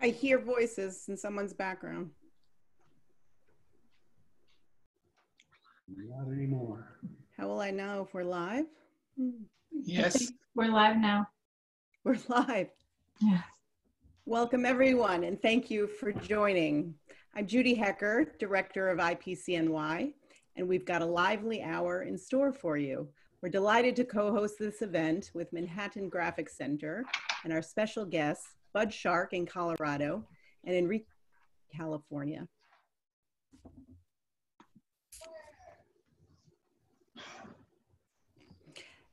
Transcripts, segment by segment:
I hear voices in someone's background. Not anymore. How will I know if we're live? Yes. We're live now. We're live. Yes. Welcome, everyone, and thank you for joining. I'm Judy Hecker, Director of IPCNY, and we've got a lively hour in store for you. We're delighted to co-host this event with Manhattan Graphics Center and our special guests, Bud Shark in Colorado and Enrique, California.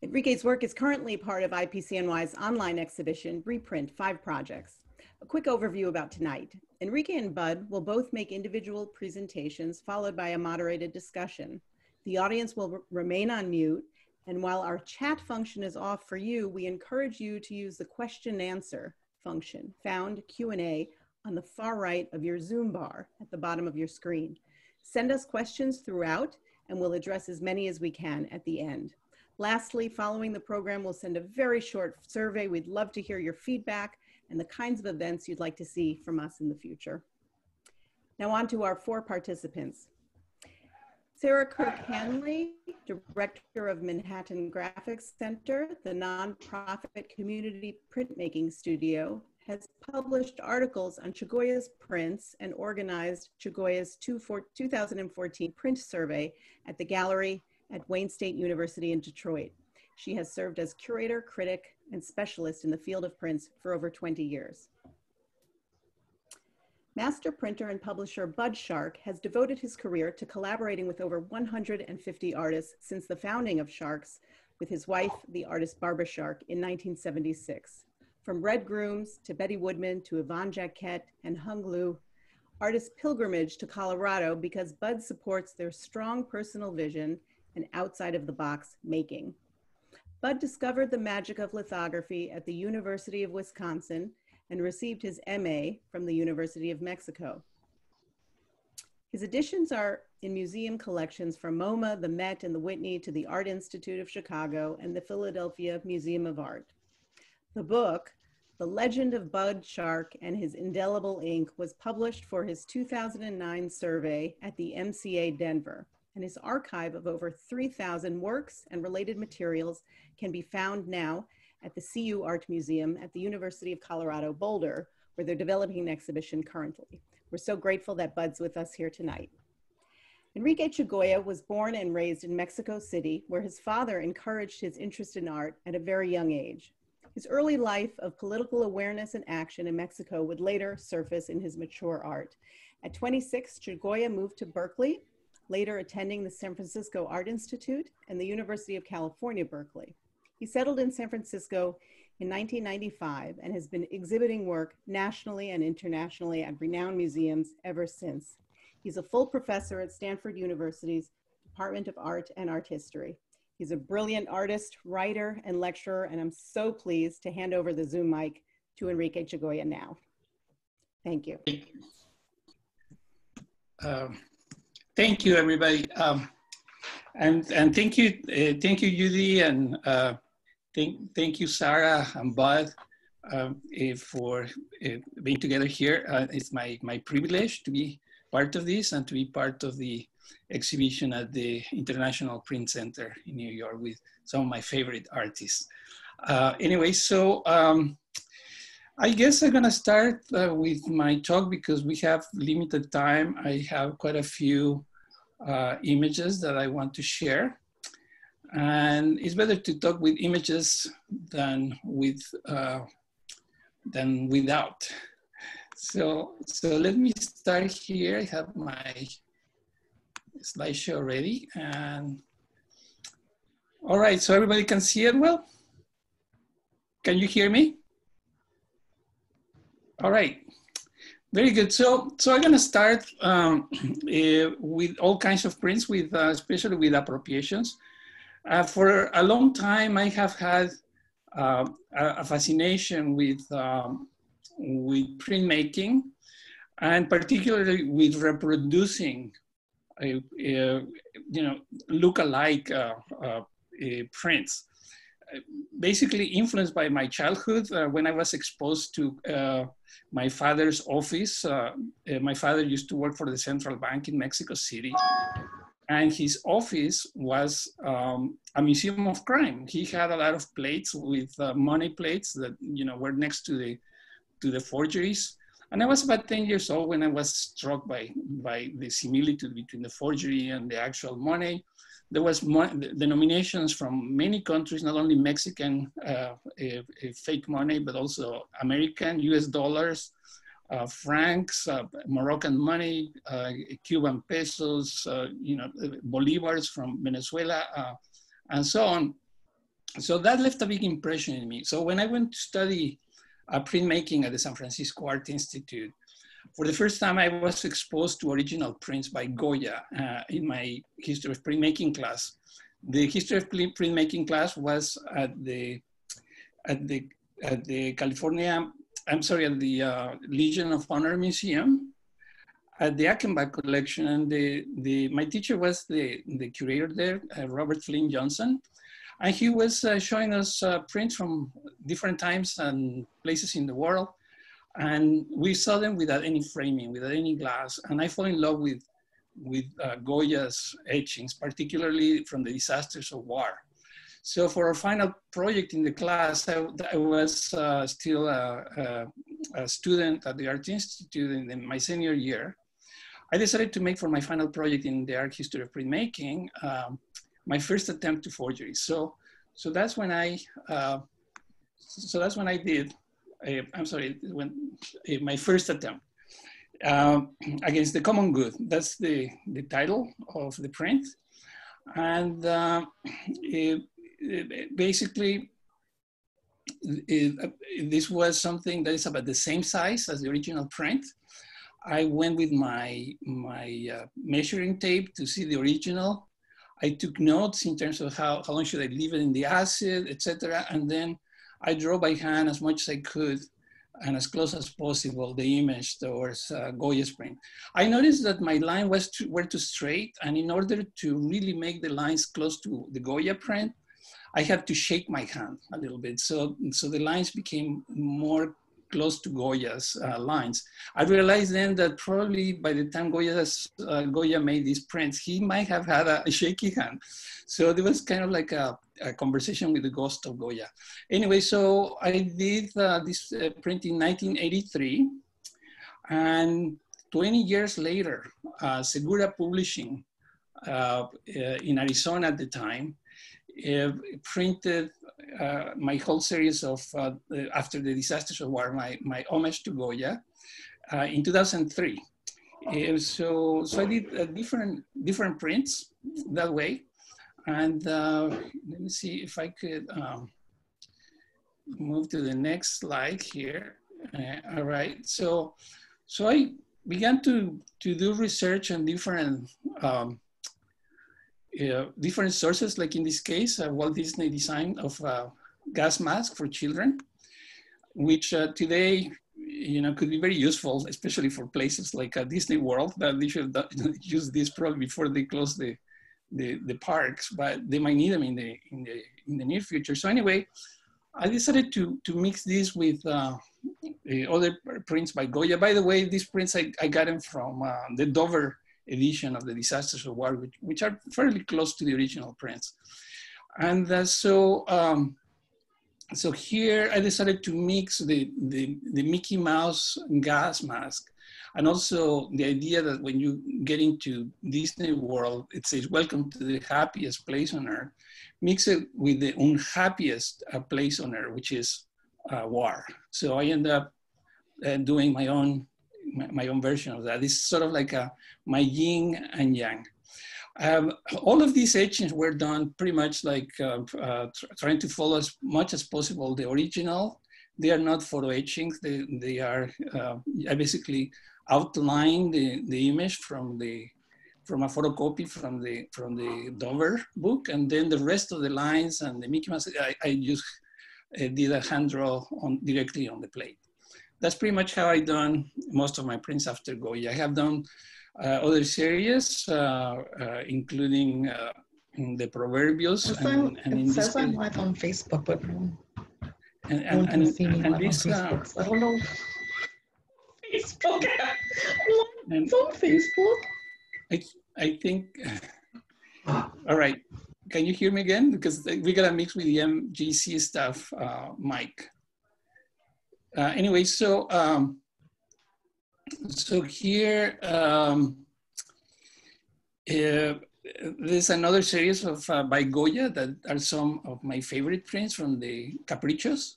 Enrique's work is currently part of IPCNY's online exhibition, Reprint Five Projects. A quick overview about tonight. Enrique and Bud will both make individual presentations followed by a moderated discussion. The audience will remain on mute, and while our chat function is off for you, we encourage you to use the question and answer function found Q&A on the far right of your Zoom bar at the bottom of your screen. Send us questions throughout, and we'll address as many as we can at the end. Lastly, following the program, we'll send a very short survey. We'd love to hear your feedback and the kinds of events you'd like to see from us in the future. Now on to our four participants. Sarah Kirk Hanley, Director of Manhattan Graphics Center, the nonprofit community printmaking studio, has published articles on Chagoya's prints and organized Chagoya's 2014 print survey at the gallery at Wayne State University in Detroit. She has served as curator, critic, and specialist in the field of prints for over 20 years. Master printer and publisher Bud Shark has devoted his career to collaborating with over 150 artists since the founding of Sharks with his wife, the artist Barbara Shark, in 1976. From Red Grooms to Betty Woodman to Yvonne Jacquette and Hung Liu, artists pilgrimage to Colorado because Bud supports their strong personal vision and outside of the box making. Bud discovered the magic of lithography at the University of Wisconsin and received his MA from the University of Mexico. His additions are in museum collections from MoMA, the Met, and the Whitney to the Art Institute of Chicago and the Philadelphia Museum of Art. The book, The Legend of Bud Shark and His Indelible Ink, was published for his 2009 survey at the MCA Denver and his archive of over 3,000 works and related materials can be found now at the CU Art Museum at the University of Colorado Boulder, where they're developing an exhibition currently. We're so grateful that Bud's with us here tonight. Enrique Chagoya was born and raised in Mexico City, where his father encouraged his interest in art at a very young age. His early life of political awareness and action in Mexico would later surface in his mature art. At 26, Chagoya moved to Berkeley, later attending the San Francisco Art Institute and the University of California, Berkeley. He settled in San Francisco in 1995 and has been exhibiting work nationally and internationally at renowned museums ever since. He's a full professor at Stanford University's Department of Art and Art History. He's a brilliant artist, writer, and lecturer, and I'm so pleased to hand over the Zoom mic to Enrique Chagoya now. Thank you. Um, thank you, everybody. Um, and, and thank you, uh, thank you, Judy, and uh, thank, thank you, Sarah and Bud, um, uh, for being together here. Uh, it's my, my privilege to be part of this and to be part of the exhibition at the International Print Center in New York with some of my favorite artists. Uh, anyway, so um, I guess I'm gonna start uh, with my talk because we have limited time. I have quite a few uh, images that I want to share. And it's better to talk with images than with uh, than without. So, so let me start here. I have my slideshow ready. And all right, so everybody can see it well? Can you hear me? All right. Very good. So, so I'm going to start um, uh, with all kinds of prints, with uh, especially with appropriations. Uh, for a long time, I have had uh, a, fascination with um, with printmaking, and particularly with reproducing, you know, look-alike uh, uh, prints. basically influenced by my childhood uh, when I was exposed to uh, my father's office. Uh, uh, my father used to work for the central bank in Mexico City. And his office was um, a museum of crime. He had a lot of plates with uh, money plates that you know were next to the to the forgeries. And I was about 10 years old when I was struck by, by the similitude between the forgery and the actual money there was the denominations from many countries, not only Mexican uh, fake money, but also American, US dollars, uh, francs, uh, Moroccan money, uh, Cuban pesos, uh, you know, bolivars from Venezuela, uh, and so on. So that left a big impression in me. So when I went to study printmaking at the San Francisco Art Institute, for the first time, I was exposed to original prints by Goya uh, in my history of printmaking class. The history of printmaking class was at the at the at the California. I'm sorry, at the uh, Legion of Honor Museum, at the Achenbach collection, and the the my teacher was the the curator there, uh, Robert Flynn Johnson, and he was uh, showing us uh, prints from different times and places in the world and we saw them without any framing, without any glass. And I fell in love with, with uh, Goya's etchings, particularly from the disasters of war. So for our final project in the class, I, I was uh, still a, a, a, student at the Art Institute in, in, my senior year. I decided to make for my final project in the art history of printmaking, um, my first attempt to forgery. So, so that's when I, uh, so that's when I did uh, I'm sorry, when uh, my first attempt uh, against the common good. That's the, the title of the print. And uh, it basically, it, this was something that is about the same size as the original print. I went with my, my uh, measuring tape to see the original. I took notes in terms of how, how long should I leave it in the acid, etc. And then I draw by hand as much as I could and as close as possible the image towards uh, Goya's print. I noticed that my line was too, were too straight and in order to really make the lines close to the Goya print, I had to shake my hand a little bit. So, so the lines became more close to Goya's uh, lines. I realized then that probably by the time Goya's, uh, Goya made these prints, he might have had a, a shaky hand. So there was kind of like a, a, conversation with the ghost of Goya. Anyway, so I did uh, this uh, print in 1983. And 20 years later, uh, Segura Publishing uh, in Arizona at the time, printed uh, my whole series of uh, after the disasters of war, my, my homage to Goya uh, in 2003. so, so I did different different prints that way, and let me see if I could um, move to the next slide here. Uh, all right, so so I began to to do research on different um, uh, different sources, like in this case, uh, Walt Disney design of a gas mask for children, which uh, today, you know, could be very useful, especially for places like uh, Disney World that they should use this probably before they close the, the, the parks, but they might need them in the, in the, in the near future. So anyway, I decided to, to mix this with uh, other prints by Goya. By the way, these prints, I, I got them from uh, the Dover edition of the Disasters of War, which, which are fairly close to the original prints. And uh, so, um, so here I decided to mix the, the, the Mickey Mouse gas mask and also the idea that when you get into Disney World, it says, welcome to the happiest place on earth, mix it with the unhappiest uh, place on earth, which is uh, war. So I end up uh, doing my own my, own version of that. It's sort of like a, my yin and yang. Um, all of these etchings were done pretty much like uh, uh, trying to follow as much as possible the original. They are not photo etchings. They, they are, uh, I basically outline the, the image from the from a photocopy from the from the Dover book, and then the rest of the lines and the Mickey Mouse, I, I just uh, did a hand draw on directly on the plate that's pretty much how I done most of my prints after Goya. I have done uh, other series, uh, uh, including uh, in the Proverbios. It, and, and it says I'm live on Facebook, but and, and, and, and, and this, uh, I don't know. Facebook. and, it's on Facebook. I, I think. All right. Can you hear me again? Because we got to mix with the MGC stuff, uh, Mike. Uh, anyway, so um, so here um, uh, there's another series of uh, by Goya that are some of my favorite prints from the Caprichos.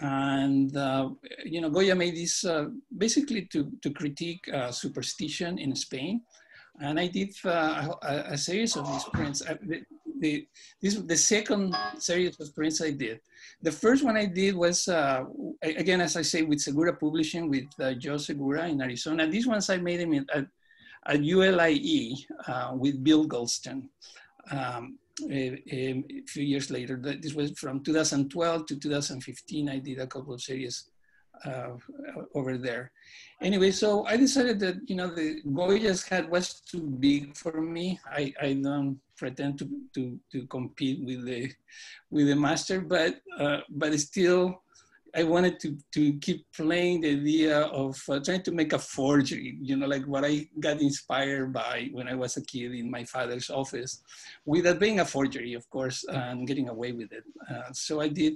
And, uh, you know, Goya made this uh, basically to, to critique uh, superstition in Spain. And I did uh, a, a, series of these prints. Uh, the, this, the second series of prints I did. The first one I did was, again, as I say, with Segura Publishing, with Joe Segura in Arizona. These ones I made them at, at ULAE uh, with Bill Goldstein. um, a, a, few years later. This was from 2012 to 2015. I did a couple of series uh, over there. Anyway, so I decided that, you know, the Goya's hat was too big for me. I, I don't pretend to, to, to compete with the, with the master, but, uh, but still, I wanted to, to keep playing the idea of uh, trying to make a forgery, you know, like what I got inspired by when I was a kid in my father's office, without being a forgery, of course, and getting away with it. Uh, so I did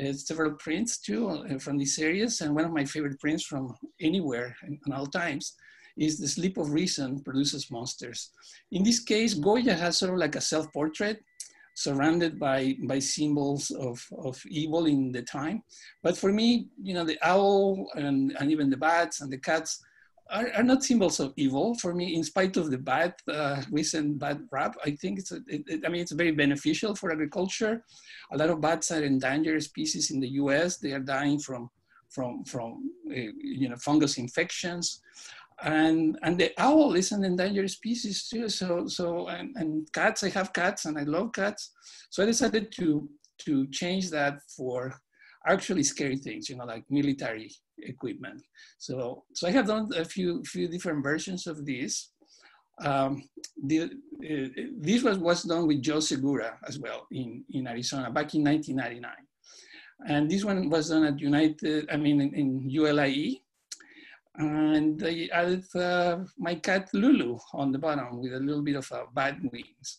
uh, several prints too uh, from these series. And one of my favorite prints from anywhere in all times is The Sleep of Reason Produces Monsters. In this case, Goya has sort of like a self-portrait surrounded by, by symbols of, of evil in the time. But for me, you know, the owl and, and even the bats and the cats are, are not symbols of evil for me, in spite of the bad, uh, recent bad rap. I think it's, a, it, it, I mean, it's very beneficial for agriculture. A lot of bats are endangered species in the US. They are dying from, from, from uh, you know, fungus infections and and the owl is an endangered species too. So so and, and cats, I have cats and I love cats. So I decided to to change that for actually scary things, you know, like military equipment. So so I have done a few few different versions of this. Um, the, uh, this was was done with Joe Segura as well in in Arizona back in 1999, and this one was done at United, I mean in, in ULAE and I added uh, my cat Lulu on the bottom with a little bit of uh, bat wings.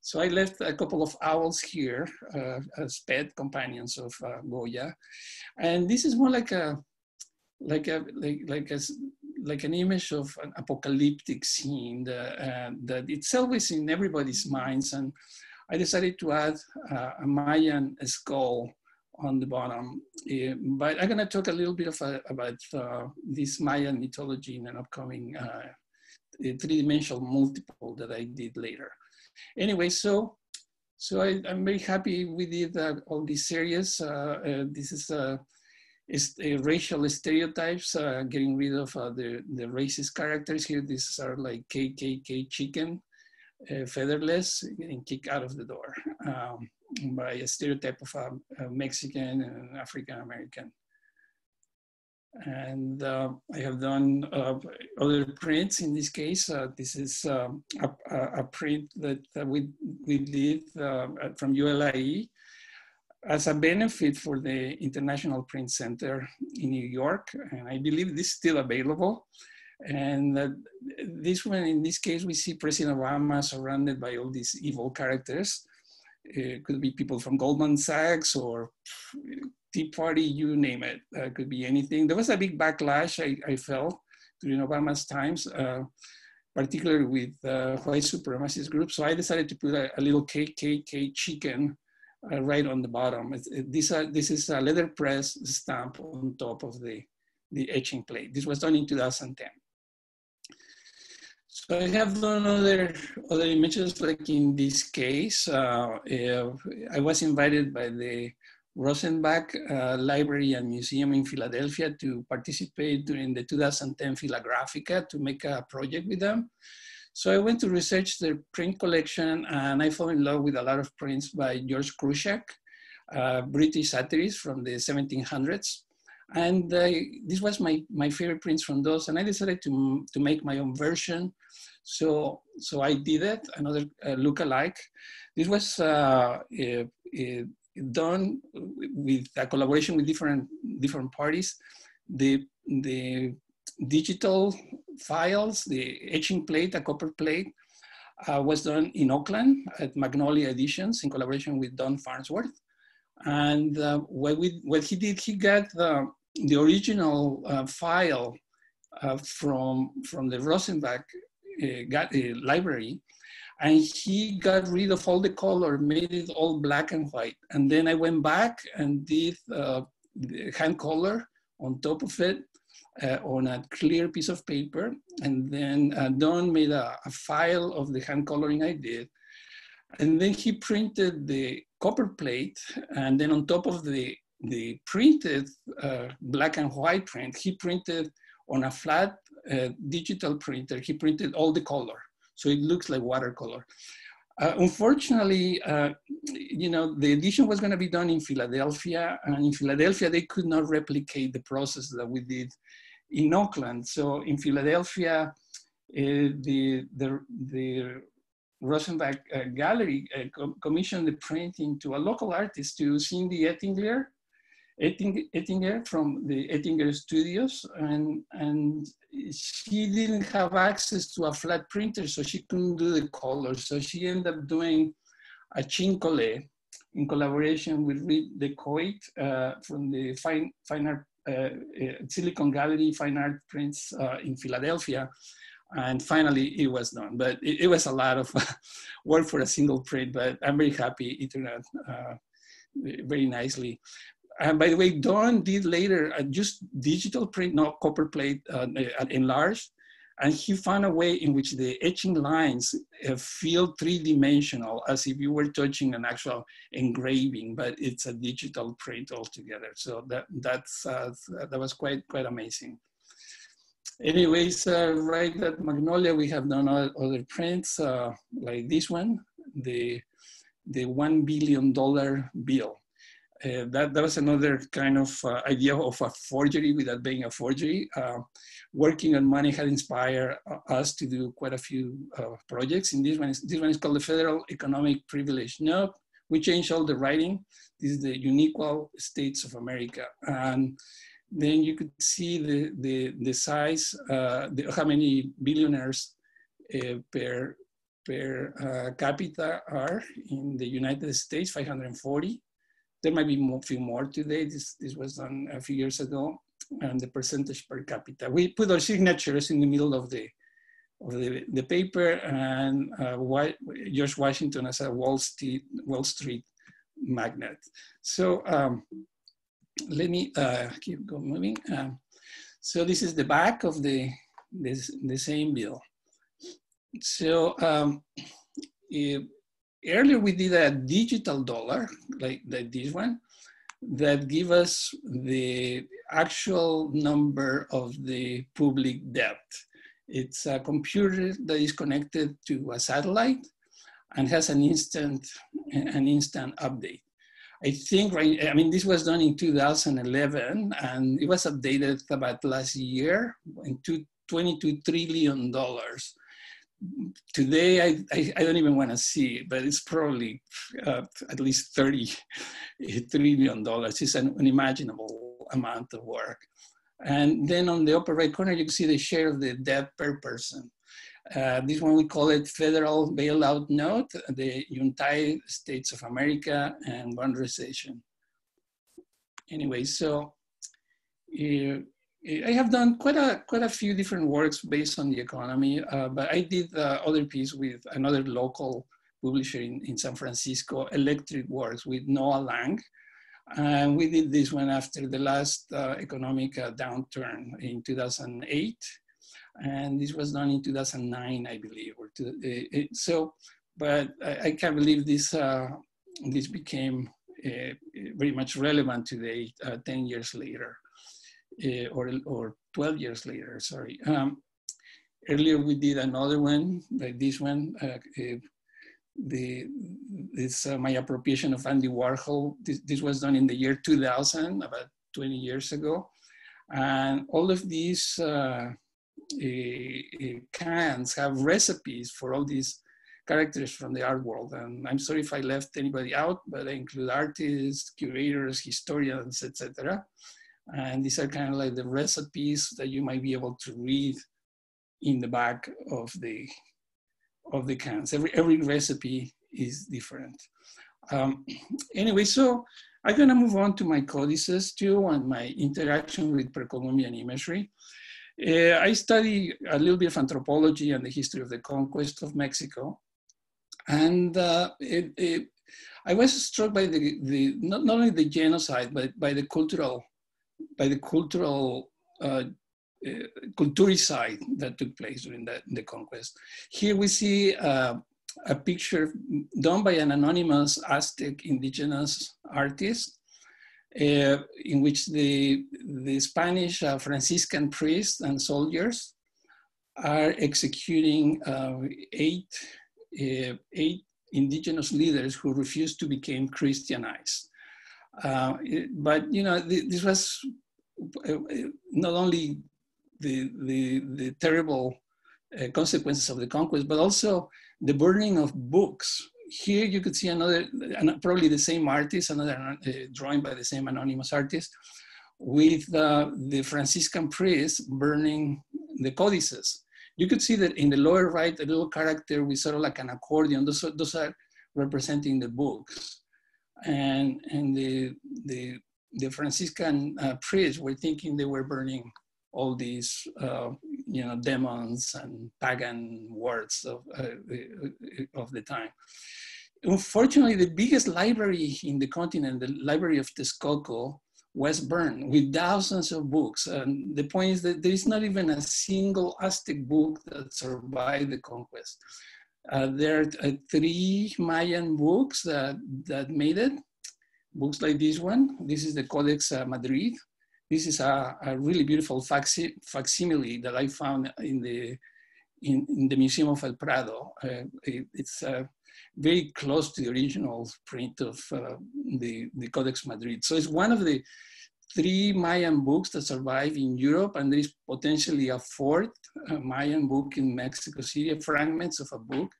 So I left a couple of owls here uh, as pet companions of uh, Goya, and this is more like a like a like like a like an image of an apocalyptic scene that, uh, that itself is in everybody's minds, and I decided to add uh, a Mayan skull on the bottom. Uh, but I'm gonna talk a little bit of, uh, about uh, this Mayan mythology in an upcoming uh, three-dimensional multiple that I did later. Anyway, so so I, am very happy we did uh, all these series. Uh, this is is racial stereotypes, getting rid of the, the racist characters here. These are like KKK chicken, featherless, getting kicked out of the door. Um, by a stereotype of a, a Mexican and African American. And uh, I have done uh, other prints in this case. Uh, this is um, a, a, print that we, we did uh, from ULAE as a benefit for the International Print Center in New York. And I believe this is still available. And uh, this one, in this case, we see President Obama surrounded by all these evil characters. It could be people from Goldman Sachs or Tea Party, you name it. Uh, could be anything. There was a big backlash I, I felt during Obama's times, uh, particularly with uh, white supremacist groups. So I decided to put a, a little KKK chicken uh, right on the bottom. It, this, uh, this is a leather press stamp on top of the, the etching plate. This was done in 2010. So I have done other images, like in this case, uh, I was invited by the Rosenbach uh, Library and Museum in Philadelphia to participate during the 2010 Philagrafika to make a project with them. So I went to research their print collection and I fell in love with a lot of prints by George Cruikshank, a British satirist from the 1700s. And uh, this was my, my favorite prints from those. And I decided to, to make my own version. So, so I did it, another uh, look-alike. This was uh, done with a collaboration with different, different parties. The, the digital files, the etching plate, a copper plate, uh, was done in Oakland at Magnolia Editions in collaboration with Don Farnsworth. And uh, what, we, what he did, he got the, the original uh, file uh, from, from the Rosenbach uh, got, uh, library, and he got rid of all the color, made it all black and white. And then I went back and did the hand color on top of it uh, on a clear piece of paper. And then uh, Don made a, a, file of the hand coloring I did. And then he printed the copper plate. And then on top of the, the printed uh, black and white print, he printed on a flat uh, digital printer, he printed all the color. So it looks like watercolor. Uh, unfortunately, uh, you know, the edition was going to be done in Philadelphia, and in Philadelphia, they could not replicate the process that we did in Oakland. So in Philadelphia, uh, the, the, the Rosenbach uh, Gallery uh, co commissioned the printing to a local artist, to Cindy Ettinger, Ettinger from the Ettinger Studios, and, and she didn't have access to a flat printer, so she couldn't do the colors. So she ended up doing a chine-collé in collaboration with Reed DeCoit uh, from the Fine, Fine Art uh, uh, Silicon Gallery Fine Art Prints uh, in Philadelphia. And finally, it was done. But it, it was a lot of work for a single print, but I'm very happy it turned out very nicely. And by the way, Don did later uh, just digital print, not copper plate uh, enlarged. And he found a way in which the etching lines uh, feel three-dimensional, as if you were touching an actual engraving, but it's a digital print altogether. So that that's uh, that was quite quite amazing. Anyways, uh, right at Magnolia, we have done other prints uh, like this one, the the one billion dollar bill. Uh, that, that was another kind of uh, idea of a forgery without being a forgery. Uh, working on money had inspired uh, us to do quite a few uh, projects. And this one, is, this one is called the Federal Economic Privilege Note. We changed all the writing. This is the Unequal States of America. And then you could see the, the, the size, uh, the, how many billionaires per, per capita are in the United States, 540 there might be a few more today. This, this was done a few years ago, and the percentage per capita. We put our signatures in the middle of the of the, the paper, and uh, George Washington as a Wall Street Wall Street magnate. So um, let me uh, keep going moving. Um, so this is the back of the this the same bill. So um, earlier we did a digital dollar, like, this one, that give us the actual number of the public debt. It's a computer that is connected to a satellite and has an instant, an instant update. I think, right, I mean, this was done in 2011 and it was updated about last year in two, $22 trillion today I, I, I, don't even want to see it, but it's probably uh, at least 30 trillion dollars. It's an unimaginable amount of work. And then on the upper right corner, you can see the share of the debt per person. Uh, this one we call it federal bailout note, the United States of America and modernization. Anyway, so uh, I have done quite a quite a few different works based on the economy, uh, but I did uh, other piece with another local publisher in, in San Francisco, Electric Works, with Noah Lang. And we did this one after the last uh, economic uh, downturn in 2008. And this was done in 2009, I believe. Or it, so, but I, I, can't believe this, uh, this became uh, very much relevant today, 10 years later uh, or, or 12 years later, sorry. Um, earlier we did another one, like this one, uh, uh, the, this uh, my appropriation of Andy Warhol. This, this was done in the year 2000, about 20 years ago. And all of these uh, cans have recipes for all these characters from the art world. And I'm sorry if I left anybody out, but I include artists, curators, historians, etc. And these are kind of like the recipes that you might be able to read in the back of the of the cans. Every every recipe is different. Um, anyway, so I'm gonna move on to my codices too and my interaction with pre-Columbian imagery. Uh, I study a little bit of anthropology and the history of the conquest of Mexico. And uh, it, it, I was struck by the, the not, not only the genocide, but by the cultural, by the cultural uh, uh, side that took place during the, the conquest. Here we see uh, a picture done by an anonymous Aztec indigenous artist uh, in which the, the Spanish uh, Franciscan priests and soldiers are executing uh, eight, uh, eight indigenous leaders who refused to become Christianized. Uh, but, you know, this was uh, not only the, the, the terrible consequences of the conquest, but also the burning of books here you could see another, probably the same artist, another uh, drawing by the same anonymous artist, with uh, the Franciscan priest burning the codices. You could see that in the lower right, a little character with sort of like an accordion. Those, are, those are representing the books. And, and the, the, the Franciscan uh, priests were thinking they were burning all these, uh, you know, demons and pagan words of, uh, of the time. Unfortunately, the biggest library in the continent, the Library of Texcoco, was burned with thousands of books. And the point is that there is not even a single Aztec book that survived the conquest. Uh, there are uh, three Mayan books that, that made it, books like this one. This is the Codex uh, Madrid, this is a, a really beautiful facsi facsimile that I found in the, in, in the Museum of El Prado. Uh, it, it's uh, very close to the original print of uh, the, the Codex Madrid. So it's one of the three Mayan books that survive in Europe, and there is potentially a fourth uh, Mayan book in Mexico City, fragments of a book.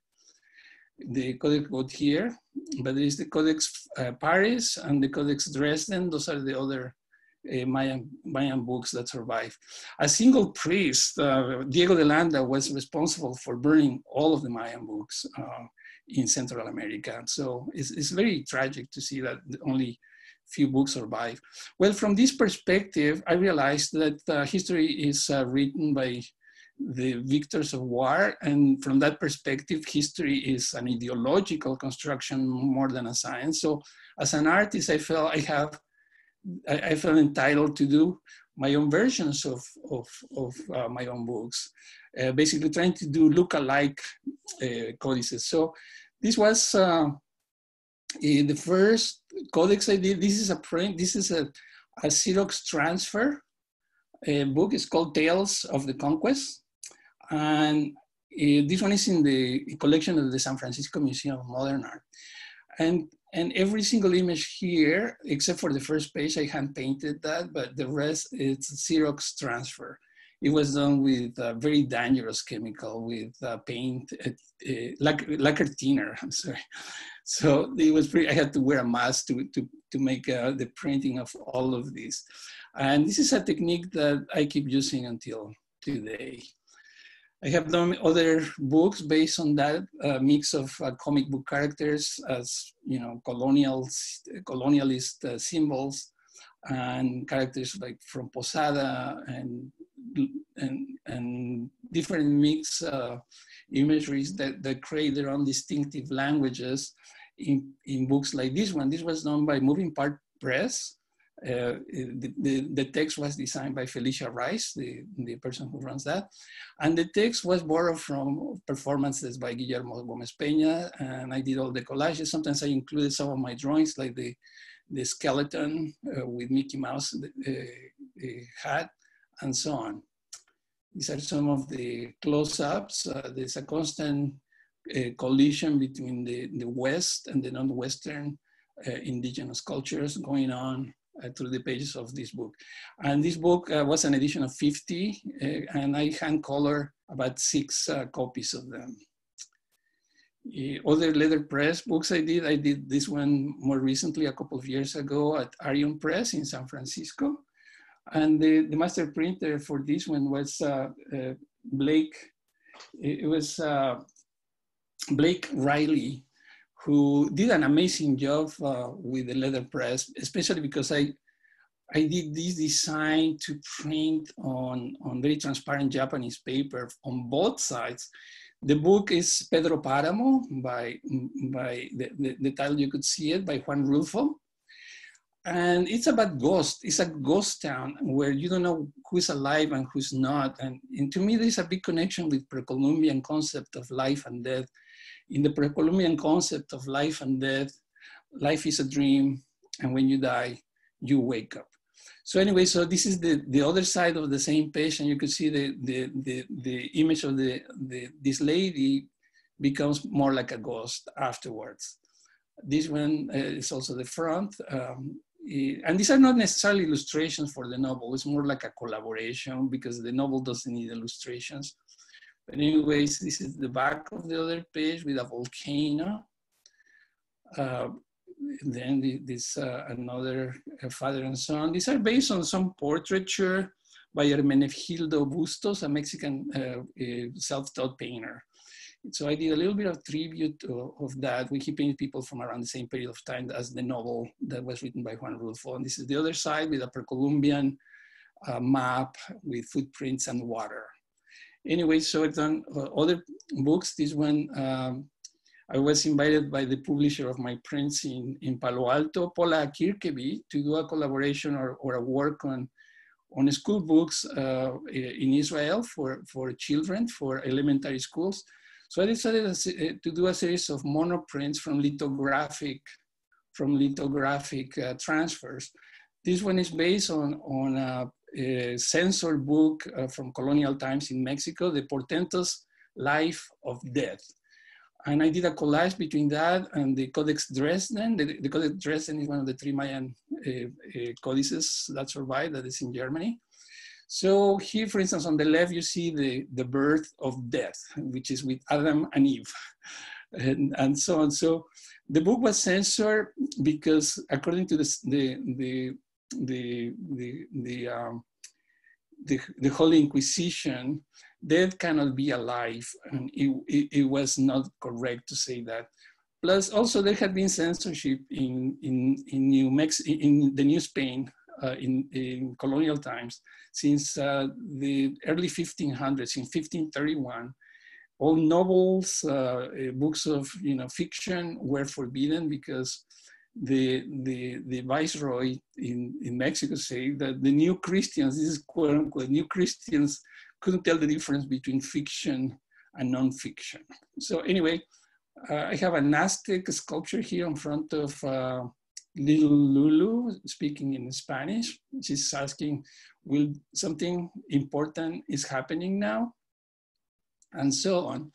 The Codex here, but there is the Codex uh, Paris and the Codex Dresden. Those are the other uh, Mayan, Mayan books that survive. A single priest, uh, Diego de Landa, was responsible for burning all of the Mayan books uh, in Central America. So it's, it's very tragic to see that only few books survive. Well, from this perspective, I realized that uh, history is uh, written by the victors of war. And from that perspective, history is an ideological construction more than a science. So as an artist, I felt I have I, I felt entitled to do my own versions of, of, of uh, my own books, uh, basically trying to do look-alike uh, codices. So this was uh, the first codex I did. This is a print, this is a, a Xerox transfer a book. It's called Tales of the Conquest. And uh, this one is in the collection of the San Francisco Museum of Modern Art. And and every single image here, except for the first page, I hand painted that, but the rest it's Xerox transfer. It was done with a very dangerous chemical with uh, paint, uh, uh, lacquer thinner, I'm sorry. So it was pretty, I had to wear a mask to, to, to make uh, the printing of all of these. And this is a technique that I keep using until today. I have done other books based on that mix of uh, comic book characters as you know colonial colonialist uh, symbols and characters like from Posada and and and different mix uh, imageries that, that create their own distinctive languages in, in books like this one. This was done by Moving Part Press uh, the, the, the, text was designed by Felicia Rice, the, the person who runs that. And the text was borrowed from performances by Guillermo Gomez Peña, and I did all the collages. Sometimes I included some of my drawings, like the, the skeleton uh, with Mickey Mouse the, hat, and so on. These are some of the close-ups. Uh, there's a constant uh, collision between the, the West and the non-Western uh, indigenous cultures going on uh, through the pages of this book. And this book uh, was an edition of 50, uh, and I hand color about six copies of them. other letterpress books I did, I did this one more recently, a couple of years ago at Arion Press in San Francisco. And the, the master printer for this one was uh, uh, Blake, it was Blake Riley, who did an amazing job uh, with the letterpress, especially because I, I did this design to print on, on very transparent Japanese paper on both sides. The book is Pedro Paramo by, by the, the, the title you could see it by Juan Rulfo. And it's about ghost. It's a ghost town where you don't know who's alive and who's not. And, and to me, there's a big connection with pre-Columbian concept of life and death in the pre-Columbian concept of life and death, life is a dream, and when you die, you wake up. So anyway, so this is the, the other side of the same page, and you can see the, the, the, the image of the, the, this lady becomes more like a ghost afterwards. This one uh, is also the front. Um, and these are not necessarily illustrations for the novel. It's more like a collaboration because the novel doesn't need illustrations. But anyways, this is the back of the other page with a volcano. Uh, then the, this uh, another uh, father and son. These are based on some portraiture by Hermenegildo Bustos, a Mexican uh, self-taught painter. So I did a little bit of tribute of, of that. Painting people from around the same period of time as the novel that was written by Juan Rulfo. And this is the other side with a pre-Columbian uh, map with footprints and water. Anyway, so I've done uh, other books. This one, um, I was invited by the publisher of my prints in, in Palo Alto, Paula Kirkeby, to do a collaboration or, or a work on, on school books uh, in Israel for, for children, for elementary schools. So I decided to do a series of monoprints from lithographic, from lithographic uh, transfers. This one is based on, on a a censor book uh, from colonial times in Mexico, The Portentous Life of Death. And I did a collage between that and the Codex Dresden. The, the Codex Dresden is one of the three Mayan uh, codices that survive, that is in Germany. So here, for instance, on the left, you see the, the birth of death, which is with Adam and Eve, and, and so on. So the book was censored because according to the, the, the the, the, the, um, the, the Holy Inquisition, death cannot be alive. And it, it, it, was not correct to say that. Plus, also there had been censorship in, in, in New Mexico, in the New Spain uh, in, in colonial times since uh, the early 1500s, in 1531, all novels, uh, books of you know fiction were forbidden because the, the, the viceroy in, in Mexico say that the new Christians, this is quote unquote, new Christians couldn't tell the difference between fiction and non-fiction. So anyway, uh, I have an Aztec sculpture here in front of uh, little Lulu speaking in Spanish. She's asking, will something important is happening now? And so on.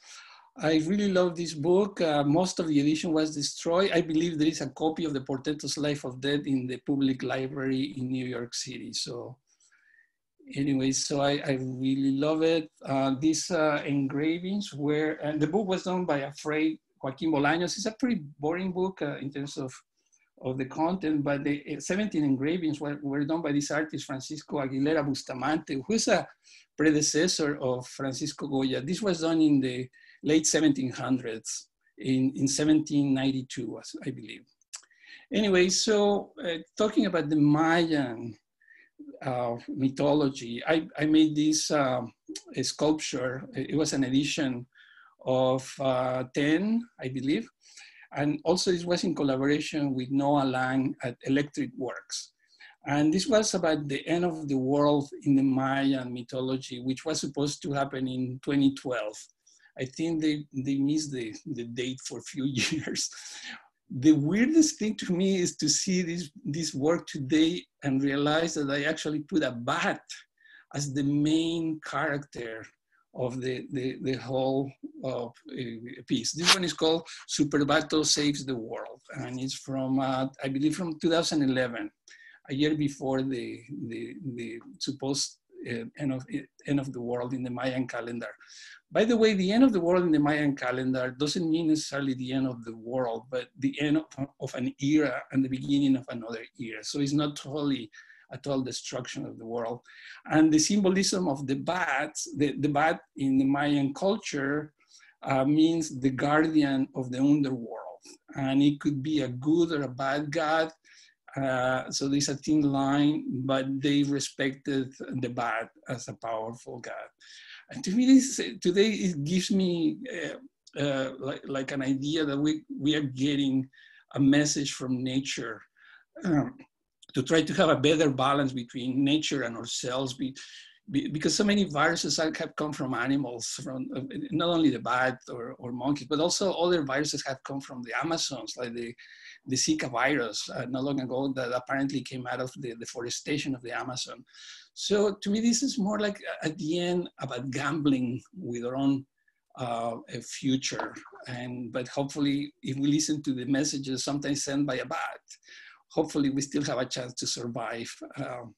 I really love this book. Uh, most of the edition was destroyed. I believe there is a copy of the Portentous Life of Death in the public library in New York City. So anyway, so I, I really love it. Uh, these uh, engravings were, and the book was done by a Fray Joaquin Bolaños. It's a pretty boring book uh, in terms of, of the content, but the uh, 17 engravings were, were done by this artist, Francisco Aguilera Bustamante, who is a predecessor of Francisco Goya. This was done in the late 1700s, in, in 1792, I believe. Anyway, so uh, talking about the Mayan uh, mythology, I, I made this uh, sculpture. It was an edition of uh, 10, I believe. And also this was in collaboration with Noah Lang at Electric Works. And this was about the end of the world in the Mayan mythology, which was supposed to happen in 2012. I think they, they missed the, the date for a few years. the weirdest thing to me is to see this, this work today and realize that I actually put a bat as the main character of the, the, the whole uh, piece. This one is called Super Bato Saves the World, and it's from, uh, I believe, from 2011. a year before the, the, the supposed uh, end, of, end of the world in the Mayan calendar. By the way, the end of the world in the Mayan calendar doesn't mean necessarily the end of the world, but the end of, of an era and the beginning of another era. So it's not totally a total destruction of the world. And the symbolism of the bat, the, the bat in the Mayan culture uh, means the guardian of the underworld. And it could be a good or a bad god. Uh, so there's a thin line, but they respected the bat as a powerful god. And to me, this, today it gives me uh, uh, like, like an idea that we, we are getting a message from nature um, to try to have a better balance between nature and ourselves. Be, be, because so many viruses have come from animals, from uh, not only the bat or, or monkeys, but also other viruses have come from the Amazons, like the, the Zika virus uh, not long ago that apparently came out of the deforestation of the Amazon. So to me, this is more like uh, at the end about gambling with our own uh, future. And but hopefully, if we listen to the messages sometimes sent by a bat, hopefully we still have a chance to survive. Um,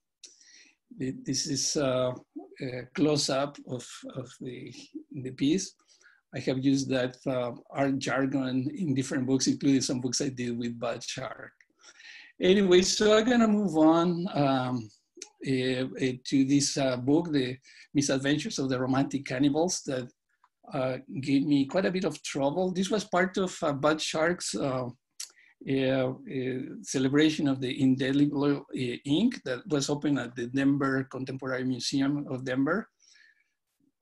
this is uh, a close-up of, of the, the piece. I have used that uh, art jargon in different books, including some books I did with Bud Shark. Anyway, so I'm gonna move on um, uh, to this uh, book, The Misadventures of the Romantic Cannibals, that uh, gave me quite a bit of trouble. This was part of uh, Bud Shark's uh, Uh, uh, celebration of the indelible uh, ink that was open at the Denver Contemporary Museum of Denver,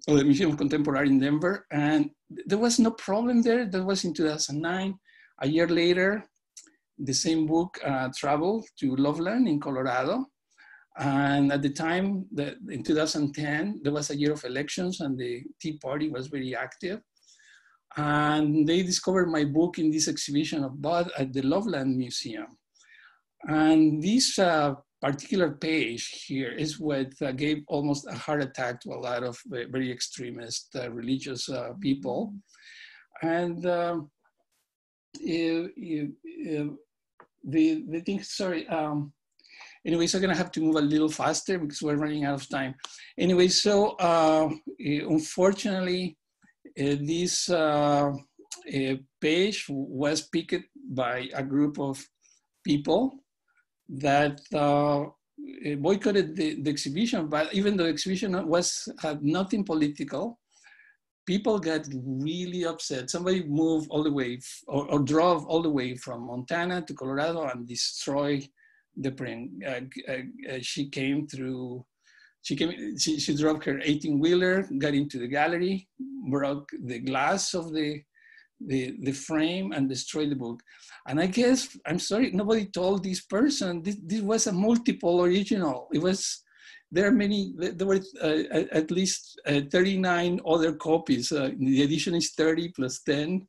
or the Museum of Contemporary in Denver. And there was no problem there. That was in 2009. A year later, the same book uh, traveled to Loveland in Colorado. And at the time, that in 2010, there was a year of elections and the Tea Party was very active. And they discovered my book in this exhibition of Bud at the Loveland Museum. And this uh, particular page here is what uh, gave almost a heart attack to a lot of very extremist uh, religious uh, people. And um, the, the thing, sorry, um, anyway, so I'm gonna have to move a little faster because we're running out of time. Anyway, so uh, unfortunately, this uh, page was picked by a group of people that uh, boycotted the, the, exhibition, but even though the exhibition was had nothing political, people got really upset. Somebody moved all the way or, or drove all the way from Montana to Colorado and destroyed the print. Uh, uh, she came through she came, she, she her 18 wheeler, got into the gallery, broke the glass of the, the, the frame and destroyed the book. And I guess, I'm sorry, nobody told this person, this, this was a multiple original. It was, there are many, there were uh, at least uh, 39 other copies. Uh, the edition is 30 plus 10.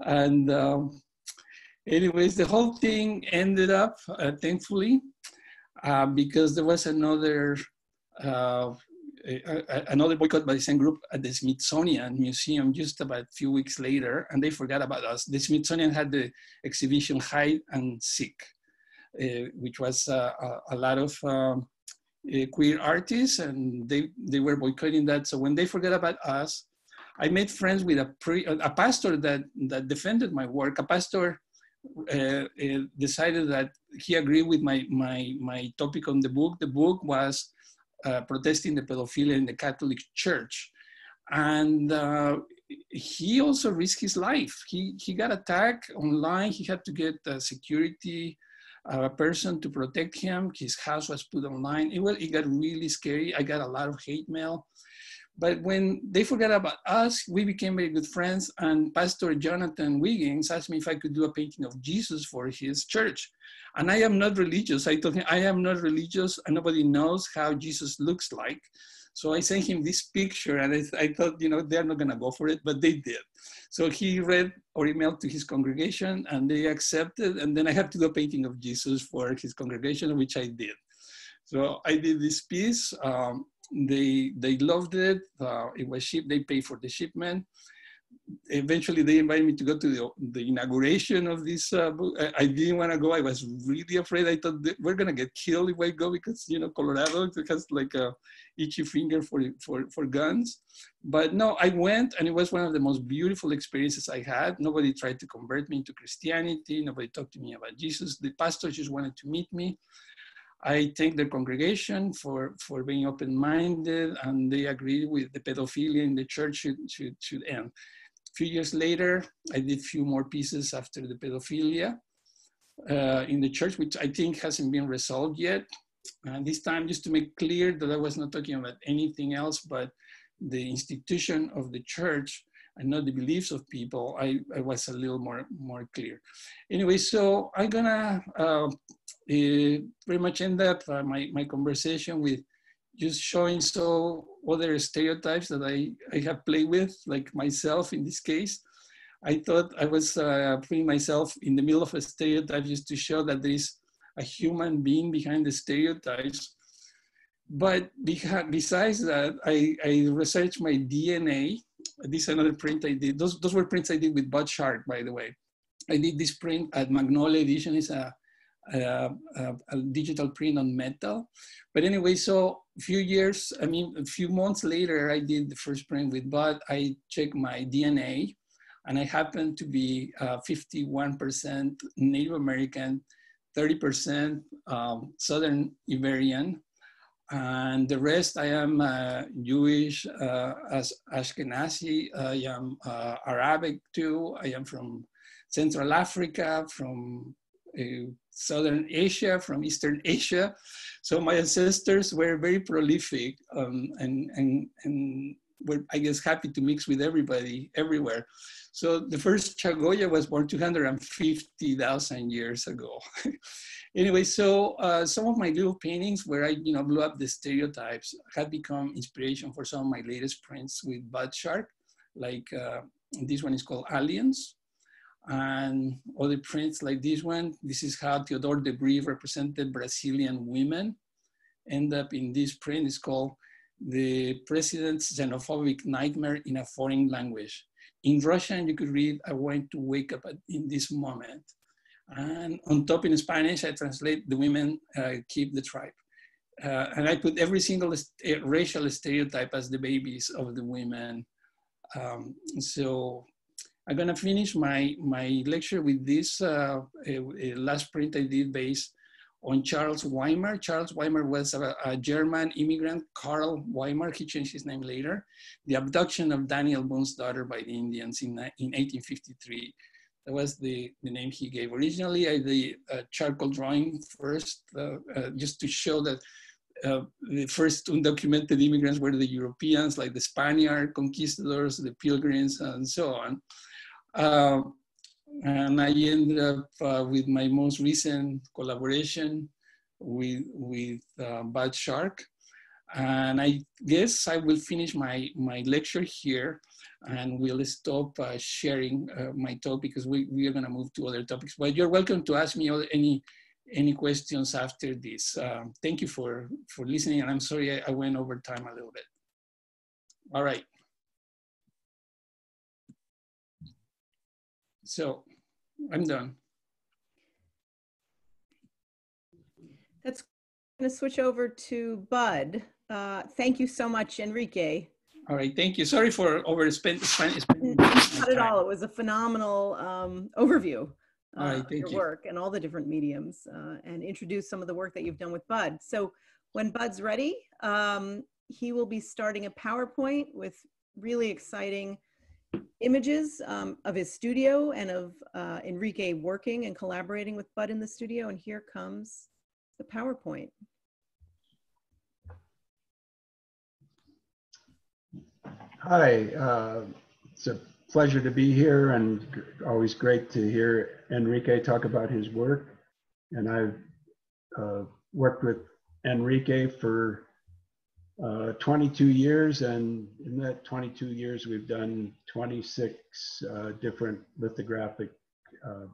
And um, anyways, the whole thing ended up, uh, thankfully, uh, because there was another uh, another boycott by the same group at the Smithsonian Museum just about a few weeks later, and they forgot about us. The Smithsonian had the exhibition Hide and Seek, uh, which was uh, a, a, lot of um, uh, queer artists, and they, they were boycotting that. So when they forgot about us, I made friends with a, pre, a pastor that, that defended my work. A pastor uh, uh, decided that he agreed with my, my, my topic on the book. The book was uh, protesting the pedophilia in the Catholic Church. And uh, he also risked his life. He, he got attacked online. He had to get a security uh, person to protect him. His house was put online. It, was, it got really scary. I got a lot of hate mail. But when they forgot about us, we became very good friends. And Pastor Jonathan Wiggins asked me if I could do a painting of Jesus for his church. And I am not religious. I told him, I am not religious, and nobody knows how Jesus looks like. So I sent him this picture, and I, I thought, you know, they're not going to go for it, but they did. So he read or emailed to his congregation, and they accepted. And then I had to do a painting of Jesus for his congregation, which I did. So I did this piece. Um, they they loved it. Uh, it was shipped. They paid for the shipment. eventually they invited me to go to the, the inauguration of this uh, book. I, I didn't want to go. I was really afraid. I thought we're gonna get killed if I go because you know Colorado has like a itchy finger for for for guns. But no, I went, and it was one of the most beautiful experiences I had. Nobody tried to convert me into Christianity. Nobody talked to me about Jesus. The pastor just wanted to meet me. I thank the congregation for, for being open-minded and they agreed with the pedophilia in the church should, should, should end. A few years later, I did a few more pieces after the pedophilia uh, in the church, which I think hasn't been resolved yet. And this time, just to make clear that I was not talking about anything else but the institution of the church and not the beliefs of people, I, I was a little more, more clear. Anyway, so I'm gonna uh, uh, pretty much end up uh, my, my conversation with just showing so other stereotypes that I, I have played with, like myself in this case. I thought I was uh, putting myself in the middle of a stereotype just to show that there is a human being behind the stereotypes. But besides that, I, I researched my DNA. This is another print I did. Those, those were prints I did with Bud Shark, by the way. I did this print at Magnolia Edition. It's a a, a, digital print on metal. But anyway, so a few years, I mean, a few months later, I did the first print with Bud. I checked my DNA and I happened to be 51% Native American, 30% um, Southern Iberian, and the rest I am uh, Jewish, uh, as Ashkenazi, I am uh, Arabic too, I am from Central Africa, from uh, Southern Asia, from Eastern Asia. So my ancestors were very prolific um, and, and, and were, I guess, happy to mix with everybody everywhere. So the first Chagoya was born 250,000 years ago. anyway, so uh, some of my little paintings where I, you know, blew up the stereotypes had become inspiration for some of my latest prints with Bud Shark. Like uh, this one is called Aliens and other prints like this one. This is how Theodore de Bry represented Brazilian women. End up in this print, it's called The President's Xenophobic Nightmare in a Foreign Language. In Russian, you could read, I want to wake up in this moment. And on top in Spanish, I translate the women uh, keep the tribe. Uh, and I put every single st racial stereotype as the babies of the women. Um, so I'm gonna finish my, my lecture with this uh, a, a last print I did based on Charles Wimar. Charles Wimar was a, a, German immigrant, Karl Wimar, he changed his name later. The abduction of Daniel Boone's daughter by the Indians in, in 1853. That was the, the name he gave. Originally, I did a charcoal drawing first, uh, uh, just to show that uh, the first undocumented immigrants were the Europeans, like the Spaniard conquistadors, the pilgrims, and so on. And I ended up uh, with my most recent collaboration with, with uh, Bud Shark. And I guess I will finish my, my lecture here and we'll stop uh, sharing uh, my talk because we, we are gonna move to other topics. But you're welcome to ask me any, any questions after this. Um, thank you for, for listening and I'm sorry I, I went over time a little bit. All right. So I'm done. That's going to switch over to Bud. Uh, thank you so much, Enrique. All right, thank you. Sorry for overspending. Not at all. It was a phenomenal um, overview uh, right, your you. work and all the different mediums uh, and introduce some of the work that you've done with Bud. So when Bud's ready, um, he will be starting a PowerPoint with really exciting images um, of his studio and of uh, Enrique working and collaborating with Bud in the studio. And here comes the PowerPoint. Hi, uh, it's a pleasure to be here and always great to hear Enrique talk about his work. And I've uh, worked with Enrique for uh, 22 years, and in that 22 years, we've done 26 uh, different lithographic uh,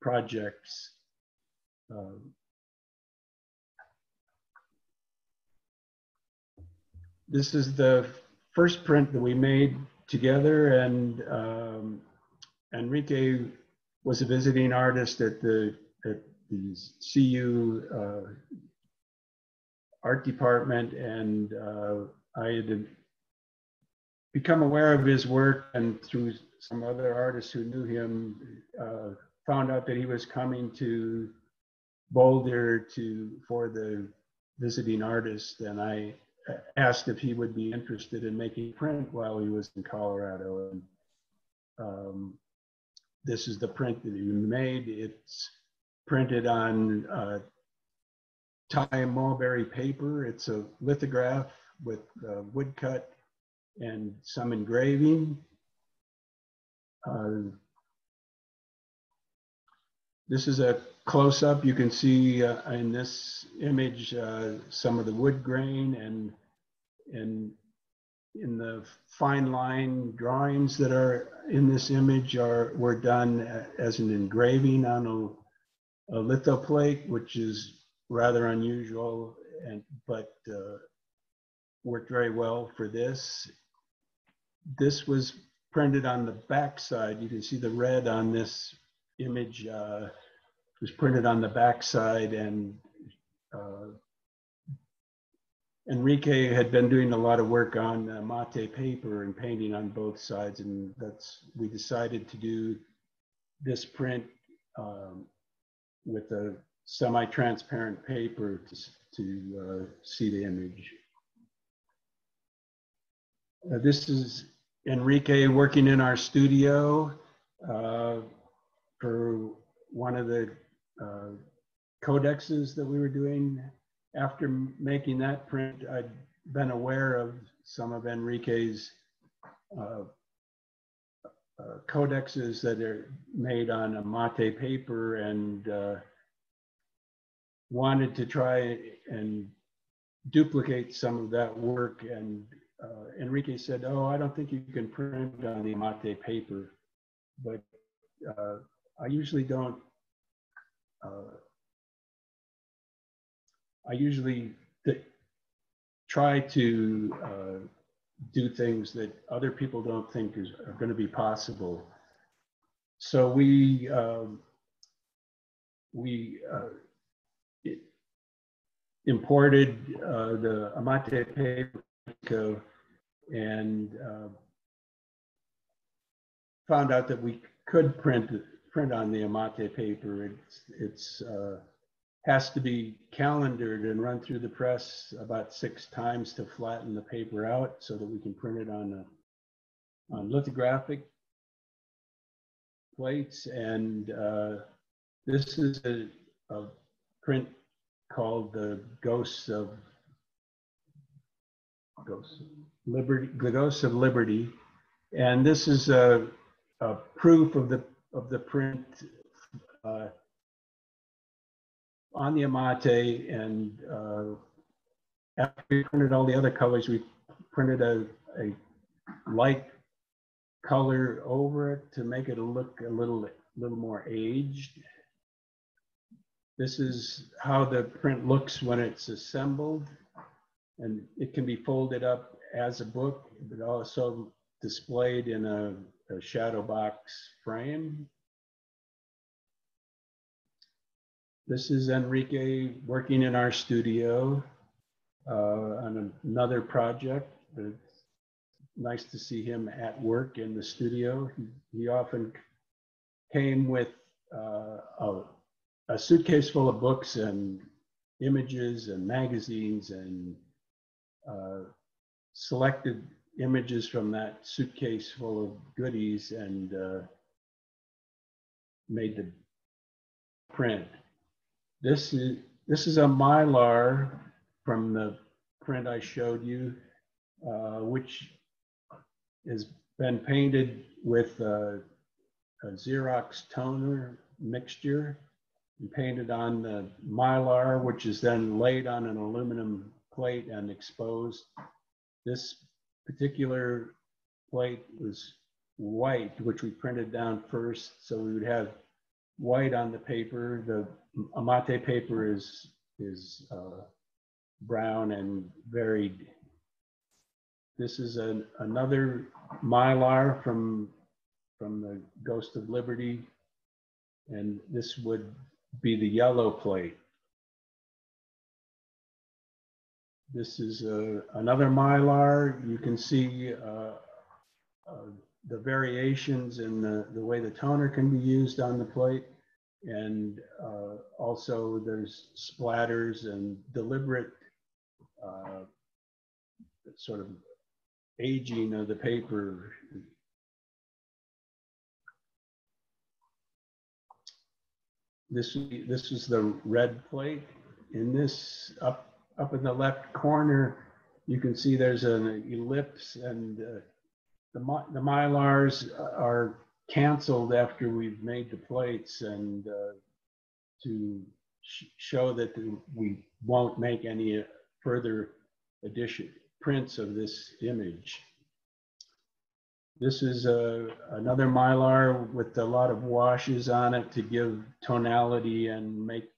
projects. Uh, this is the first print that we made together and um, Enrique was a visiting artist at the at the CU uh, art department and uh, I had become aware of his work and through some other artists who knew him uh, found out that he was coming to Boulder to for the visiting artist and I asked if he would be interested in making print while he was in Colorado. And um, this is the print that he made. It's printed on uh, Thai mulberry paper. It's a lithograph with uh, woodcut and some engraving. Uh, this is a close-up. You can see uh, in this image uh, some of the wood grain and and in the fine line drawings that are in this image are were done as an engraving on a, a lithoplate, which is rather unusual, and but uh, worked very well for this. This was printed on the back side. You can see the red on this image uh, was printed on the back side and uh, Enrique had been doing a lot of work on uh, mate paper and painting on both sides, and that's we decided to do this print um, with a semi-transparent paper to, to uh, see the image. Uh, this is Enrique working in our studio uh, for one of the uh, codexes that we were doing after making that print, I'd been aware of some of Enrique's uh, uh, codexes that are made on amate paper and wanted to try and duplicate some of that work. And uh, Enrique said, oh, I don't think you can print on the mate paper, but uh, I usually don't uh, I usually try to uh, do things that other people don't think is, are going to be possible. So we um, we uh, imported uh, the Amate paper and uh, found out that we could print print on the Amate paper. It's it's uh, has to be calendared and run through the press about six times to flatten the paper out so that we can print it on, a, on lithographic plates. And uh, this is a, a, print called the Ghosts of Ghosts Liberty, the Ghosts of Liberty. And this is a, a proof of the of the print uh, on the Amate and uh, after we printed all the other colors, we printed a, a light color over it to make it look a little, little more aged. This is how the print looks when it's assembled and it can be folded up as a book, but also displayed in a, a shadow box frame. This is Enrique working in our studio uh, on another project. It's nice to see him at work in the studio. He, he often came with uh, a, a, suitcase full of books and images and magazines and uh, selected images from that suitcase full of goodies and uh, made the print. This is, this is a mylar from the print I showed you, uh, which has been painted with a, a Xerox toner mixture and painted on the mylar, which is then laid on an aluminum plate and exposed. This particular plate was white, which we printed down first. So we would have white on the paper. The Amate paper is, is uh, brown and varied. this is an, another mylar from, from the Ghost of Liberty. And this would be the yellow plate. This is uh, another mylar. You can see uh, uh, the variations in the, the way the toner can be used on the plate. And uh, also there's splatters and deliberate uh, sort of aging of the paper. This, this is the red plate. In this, up, up in the left corner, you can see there's an ellipse and uh, the, the Mylars are canceled after we've made the plates and uh, to sh show that we won't make any further addition prints of this image. This is a, another Mylar with a lot of washes on it to give tonality and make,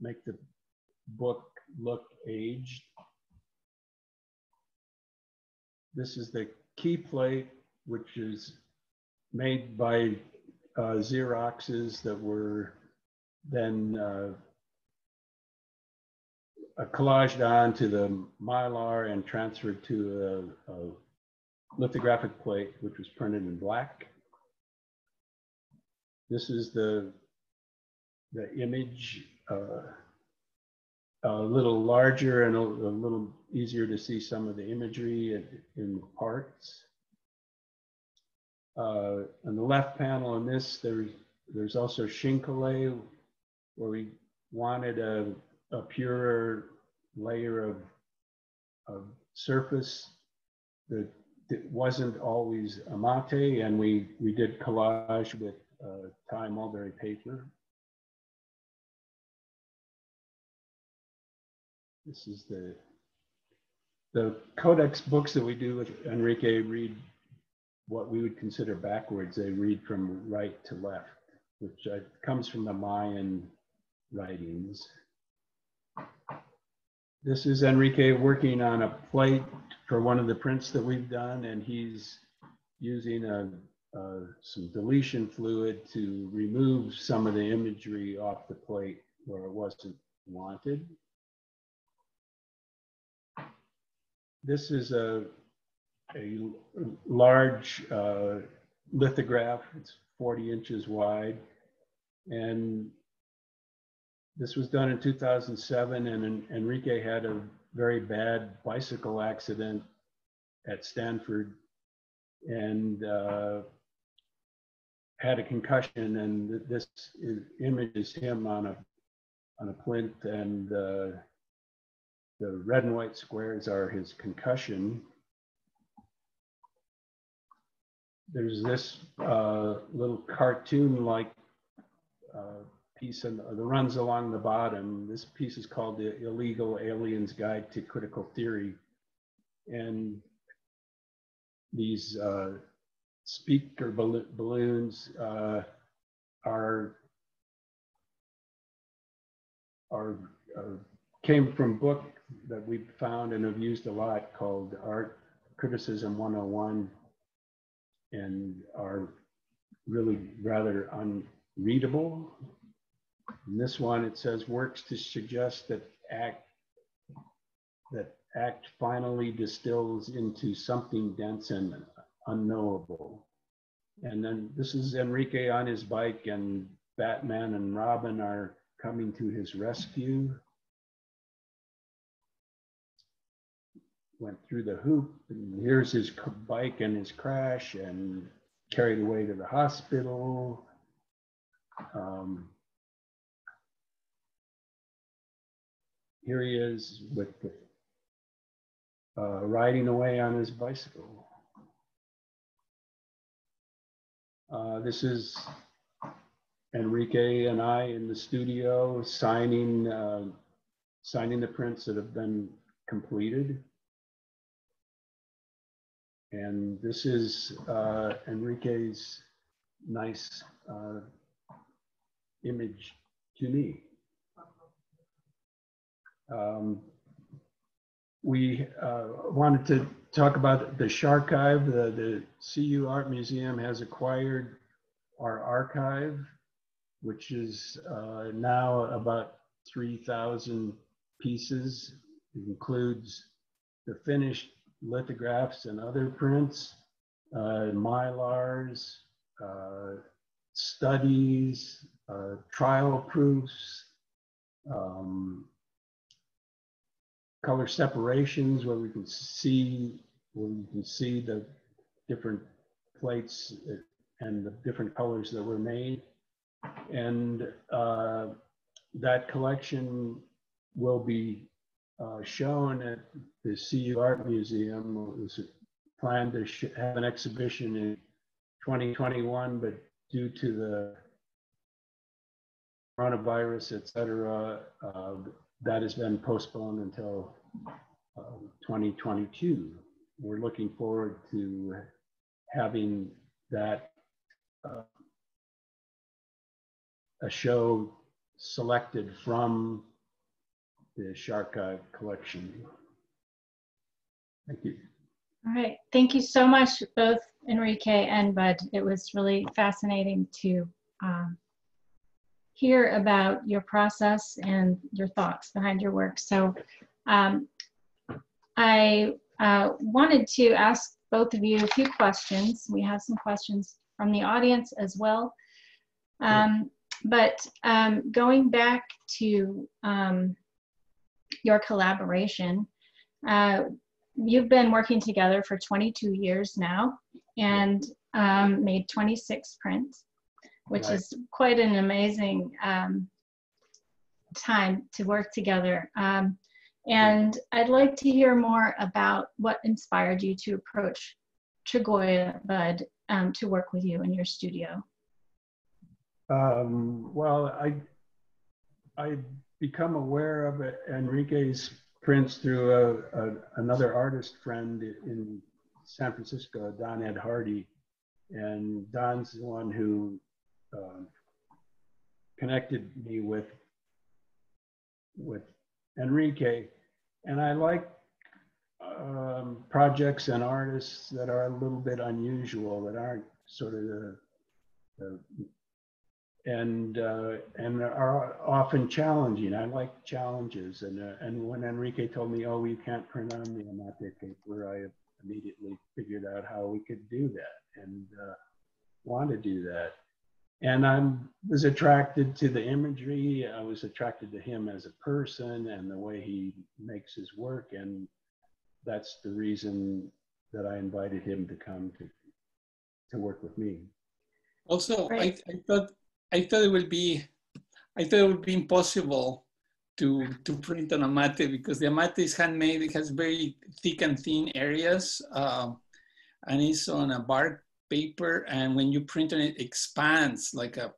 make the book look aged. This is the key plate, which is made by uh, Xeroxes that were then uh, collaged onto the Mylar and transferred to a, a, lithographic plate, which was printed in black. This is the, the image, uh, a little larger and a, a, little easier to see some of the imagery in, in parts. Uh, on the left panel in this, there's, there's also chine-collé, where we wanted a, a purer layer of, of surface that, that wasn't always amate, and we, we did collage with uh, Thai mulberry paper. This is the the codex books that we do with Enrique read what we would consider backwards. They read from right to left, which uh, comes from the Mayan writings. This is Enrique working on a plate for one of the prints that we've done, and he's using a, some deletion fluid to remove some of the imagery off the plate where it wasn't wanted. This is a a large uh, lithograph. It's 40 inches wide. And this was done in 2007 and Enrique had a very bad bicycle accident at Stanford and uh, had a concussion and this is, image is him on a on a plinth and uh, the red and white squares are his concussion. There's this uh, little cartoon-like uh, piece and that runs along the bottom. This piece is called the Illegal Aliens Guide to Critical Theory. And these uh, speaker balloons uh, are, are, are came from book that we found and have used a lot called Art Criticism 101 and are really rather unreadable. In this one, it says works to suggest that act that act finally distills into something dense and unknowable. And then this is Enrique on his bike, and Batman and Robin are coming to his rescue. went through the hoop and here's his bike and his crash and carried away to the hospital. Um, here he is with uh, riding away on his bicycle. Uh, this is Enrique and I in the studio signing uh, signing the prints that have been completed. And this is uh, Enrique's nice uh, image to me. Um, we uh, wanted to talk about the Sharkive. The, the CU Art Museum has acquired our archive, which is uh, now about 3,000 pieces. It includes the finished lithographs and other prints, uh, mylars, uh, studies, uh, trial proofs, um, color separations where we can see where we can see the different plates and the different colors that were made. And uh, that collection will be uh, shown at the CU Art Museum. It was planned to have an exhibition in 2021, but due to the coronavirus, et cetera, uh, that has been postponed until uh, 2022. We're looking forward to having that uh, a show selected from the Sharkive collection. Thank you. All right, thank you so much, both Enrique and Bud. It was really fascinating to um, hear about your process and your thoughts behind your work. So um, I uh, wanted to ask both of you a few questions. We have some questions from the audience as well. Um, but um, going back to um, your collaboration, uh, you've been working together for 22 years now and um, made 26 prints, which right. is quite an amazing um, time to work together. Um, and I'd like to hear more about what inspired you to approach Chagoya Bud um, to work with you in your studio. Um, well, I I become aware of Enrique's prints through a, a, another artist friend in San Francisco, Don Ed Hardy, and Don's the one who uh, connected me with with Enrique, and I like um, projects and artists that are a little bit unusual, that aren't sort of the, the and uh, and are often challenging. I like challenges, and uh, and when Enrique told me, "Oh, you can't print on the amate paper," I immediately figured out how we could do that and uh, want to do that. And I was attracted to the imagery. I was attracted to him as a person and the way he makes his work, and that's the reason that I invited him to come to to work with me. Also, I, I thought I thought it would be, I thought it would be impossible to to print on a amate because the amate is handmade. It has very thick and thin areas, uh, and it's on a bark paper. And when you print on it, it expands like a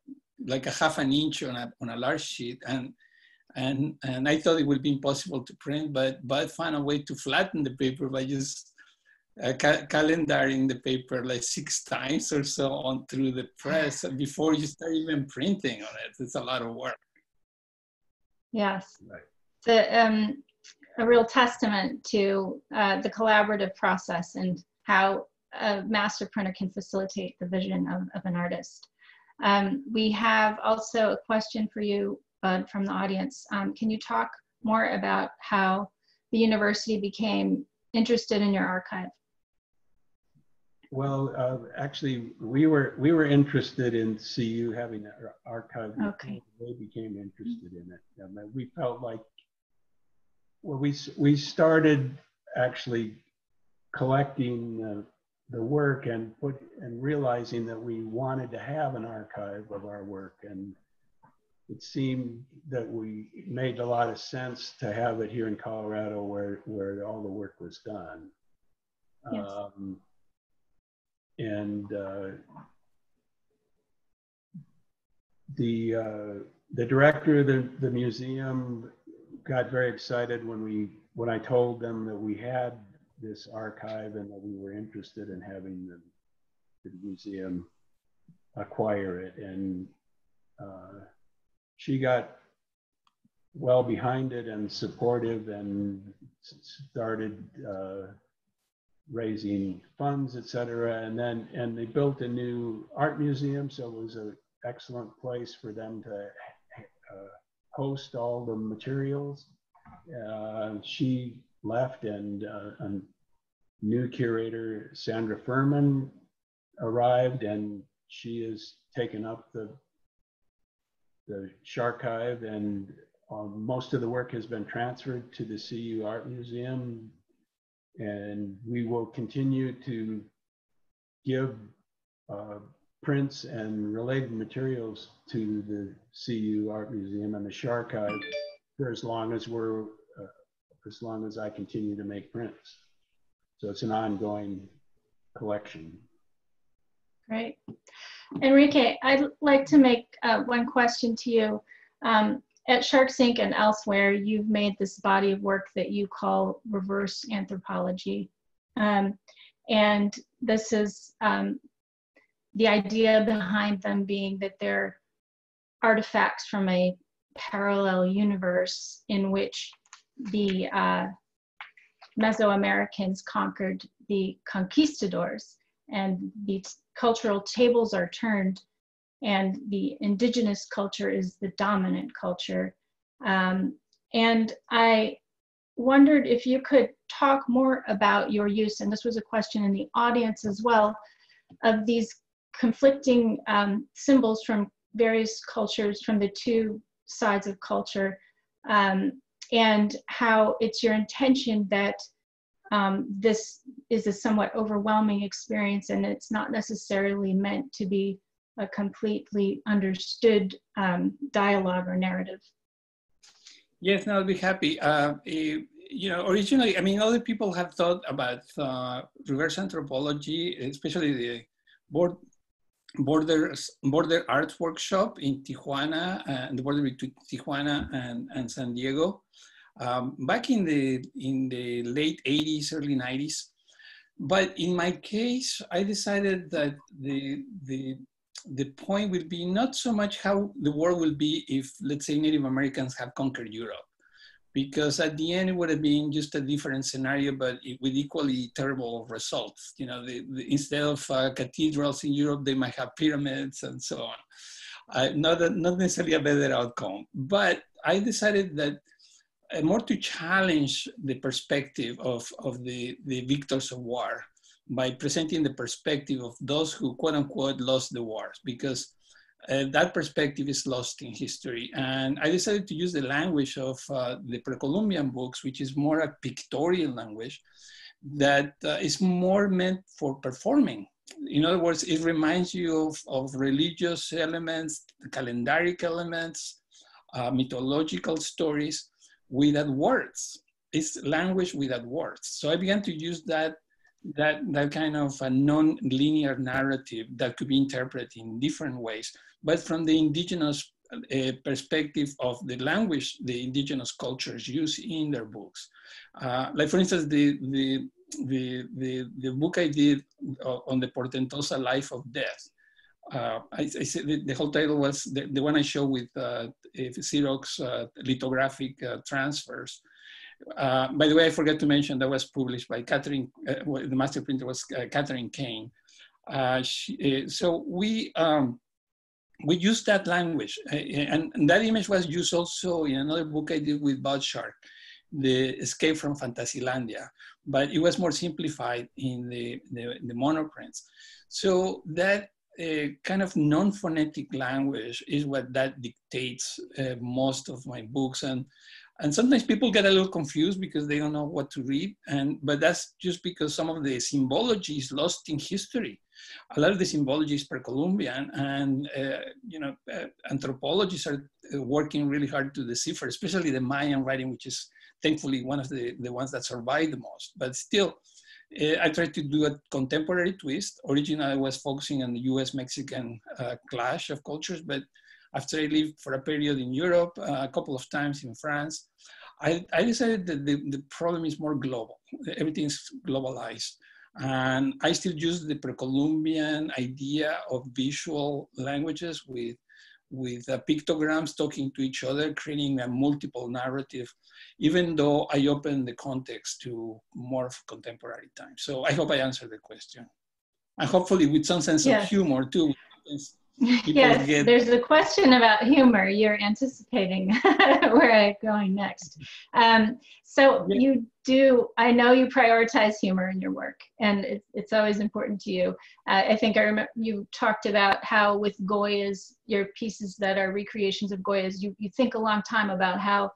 like a half an inch on a on a large sheet. And and and I thought it would be impossible to print, but but found a way to flatten the paper by just uh, ca calendaring the paper like six times or so on through the press before you start even printing on it. It's a lot of work. Yes. Right. The, um, a real testament to uh, the collaborative process and how a master printer can facilitate the vision of, of an artist. Um, we have also a question for you, Bud, from the audience. Um, can you talk more about how the university became interested in your archive? Well, uh, actually, we were we were interested in CU having that archive. Okay. They became interested in it. And we felt like well, we we started actually collecting uh, the work and put and realizing that we wanted to have an archive of our work and it seemed that we made a lot of sense to have it here in Colorado where where all the work was done. Yes. Um, and uh, the uh, the director of the, the museum got very excited when we when I told them that we had this archive and that we were interested in having the, the museum acquire it and uh, she got well behind it and supportive and started uh, raising funds, et cetera. And then, and they built a new art museum. So it was an excellent place for them to uh, host all the materials. Uh, she left and uh, a new curator, Sandra Firmin, arrived and she has taken up the the Sharkive and um, most of the work has been transferred to the CU Art Museum. And we will continue to give uh, prints and related materials to the CU Art Museum and the Sharkive for as long as we're, uh, as long as I continue to make prints. So it's an ongoing collection. Great. Enrique, I'd like to make uh, one question to you. Um, at Shark's Ink. and elsewhere, you've made this body of work that you call reverse anthropology. Um, and this is um, the idea behind them being that they're artifacts from a parallel universe in which the uh, Mesoamericans conquered the conquistadors and the cultural tables are turned and the indigenous culture is the dominant culture. Um, and I wondered if you could talk more about your use, and this was a question in the audience as well, of these conflicting um, symbols from various cultures, from the two sides of culture, um, and how it's your intention that um, this is a somewhat overwhelming experience and it's not necessarily meant to be a completely understood um, dialogue or narrative. Yes, no, I'll be happy. Uh, eh, you know, originally, I mean, other people have thought about uh, reverse anthropology, especially the board, border border arts workshop in Tijuana, and uh, the border between Tijuana and, and San Diego, um, back in the in the late 80s, early 90s. But in my case, I decided that the the the point will be not so much how the world will be if, let's say, Native Americans have conquered Europe, because at the end it would have been just a different scenario, but with equally terrible results. You know, the, the, instead of uh, cathedrals in Europe, they might have pyramids and so on. Uh, not, a, not necessarily a better outcome, but I decided that uh, more to challenge the perspective of, of the, the victors of war by presenting the perspective of those who quote unquote lost the wars because uh, that perspective is lost in history. And I decided to use the language of uh, the pre-Columbian books, which is more a pictorial language that uh, is more meant for performing. In other words, it reminds you of, of religious elements, calendaric elements, uh, mythological stories without words. It's language without words. So I began to use that that, that kind of a non-linear narrative that could be interpreted in different ways, but from the indigenous uh, perspective of the language the indigenous cultures use in their books. Uh, like for instance, the, the, the, the, the book I did on the portentosa life of death, uh, I, I said the, the, whole title was the, the one I show with uh, Xerox uh, lithographic uh, transfers. Uh, by the way, I forgot to mention that was published by Catherine, uh, the master printer was uh, Catherine Kane. Uh, she, uh, so we, um, we used that language and, and, that image was used also in another book I did with Bud Shark, The Escape from Fantasylandia, but it was more simplified in the, the, the monoprints. So that uh, kind of non-phonetic language is what that dictates uh, most of my books. And and sometimes people get a little confused because they don't know what to read and but that's just because some of the symbology is lost in history a lot of the symbology is pre-columbian and uh, you know uh, anthropologists are uh, working really hard to decipher especially the mayan writing which is thankfully one of the, the ones that survived the most but still uh, I tried to do a contemporary twist. Originally, I was focusing on the U.S.-Mexican uh, clash of cultures, but after I lived for a period in Europe, uh, a couple of times in France, I, I decided that the, the problem is more global. Everything's globalized. And I still use the pre-Columbian idea of visual languages with, with uh, pictograms talking to each other, creating a multiple narrative, even though I open the context to more of contemporary time. So I hope I answered the question. And hopefully with some sense Yes. of humor too. yes, get- there's a question about humor. You're anticipating where I'm going next. Um, so Yeah. you do, I know you prioritize humor in your work, and it's, it's always important to you. Uh, I think I remember you talked about how with Goya's, your pieces that are recreations of Goya's, you, you think a long time about how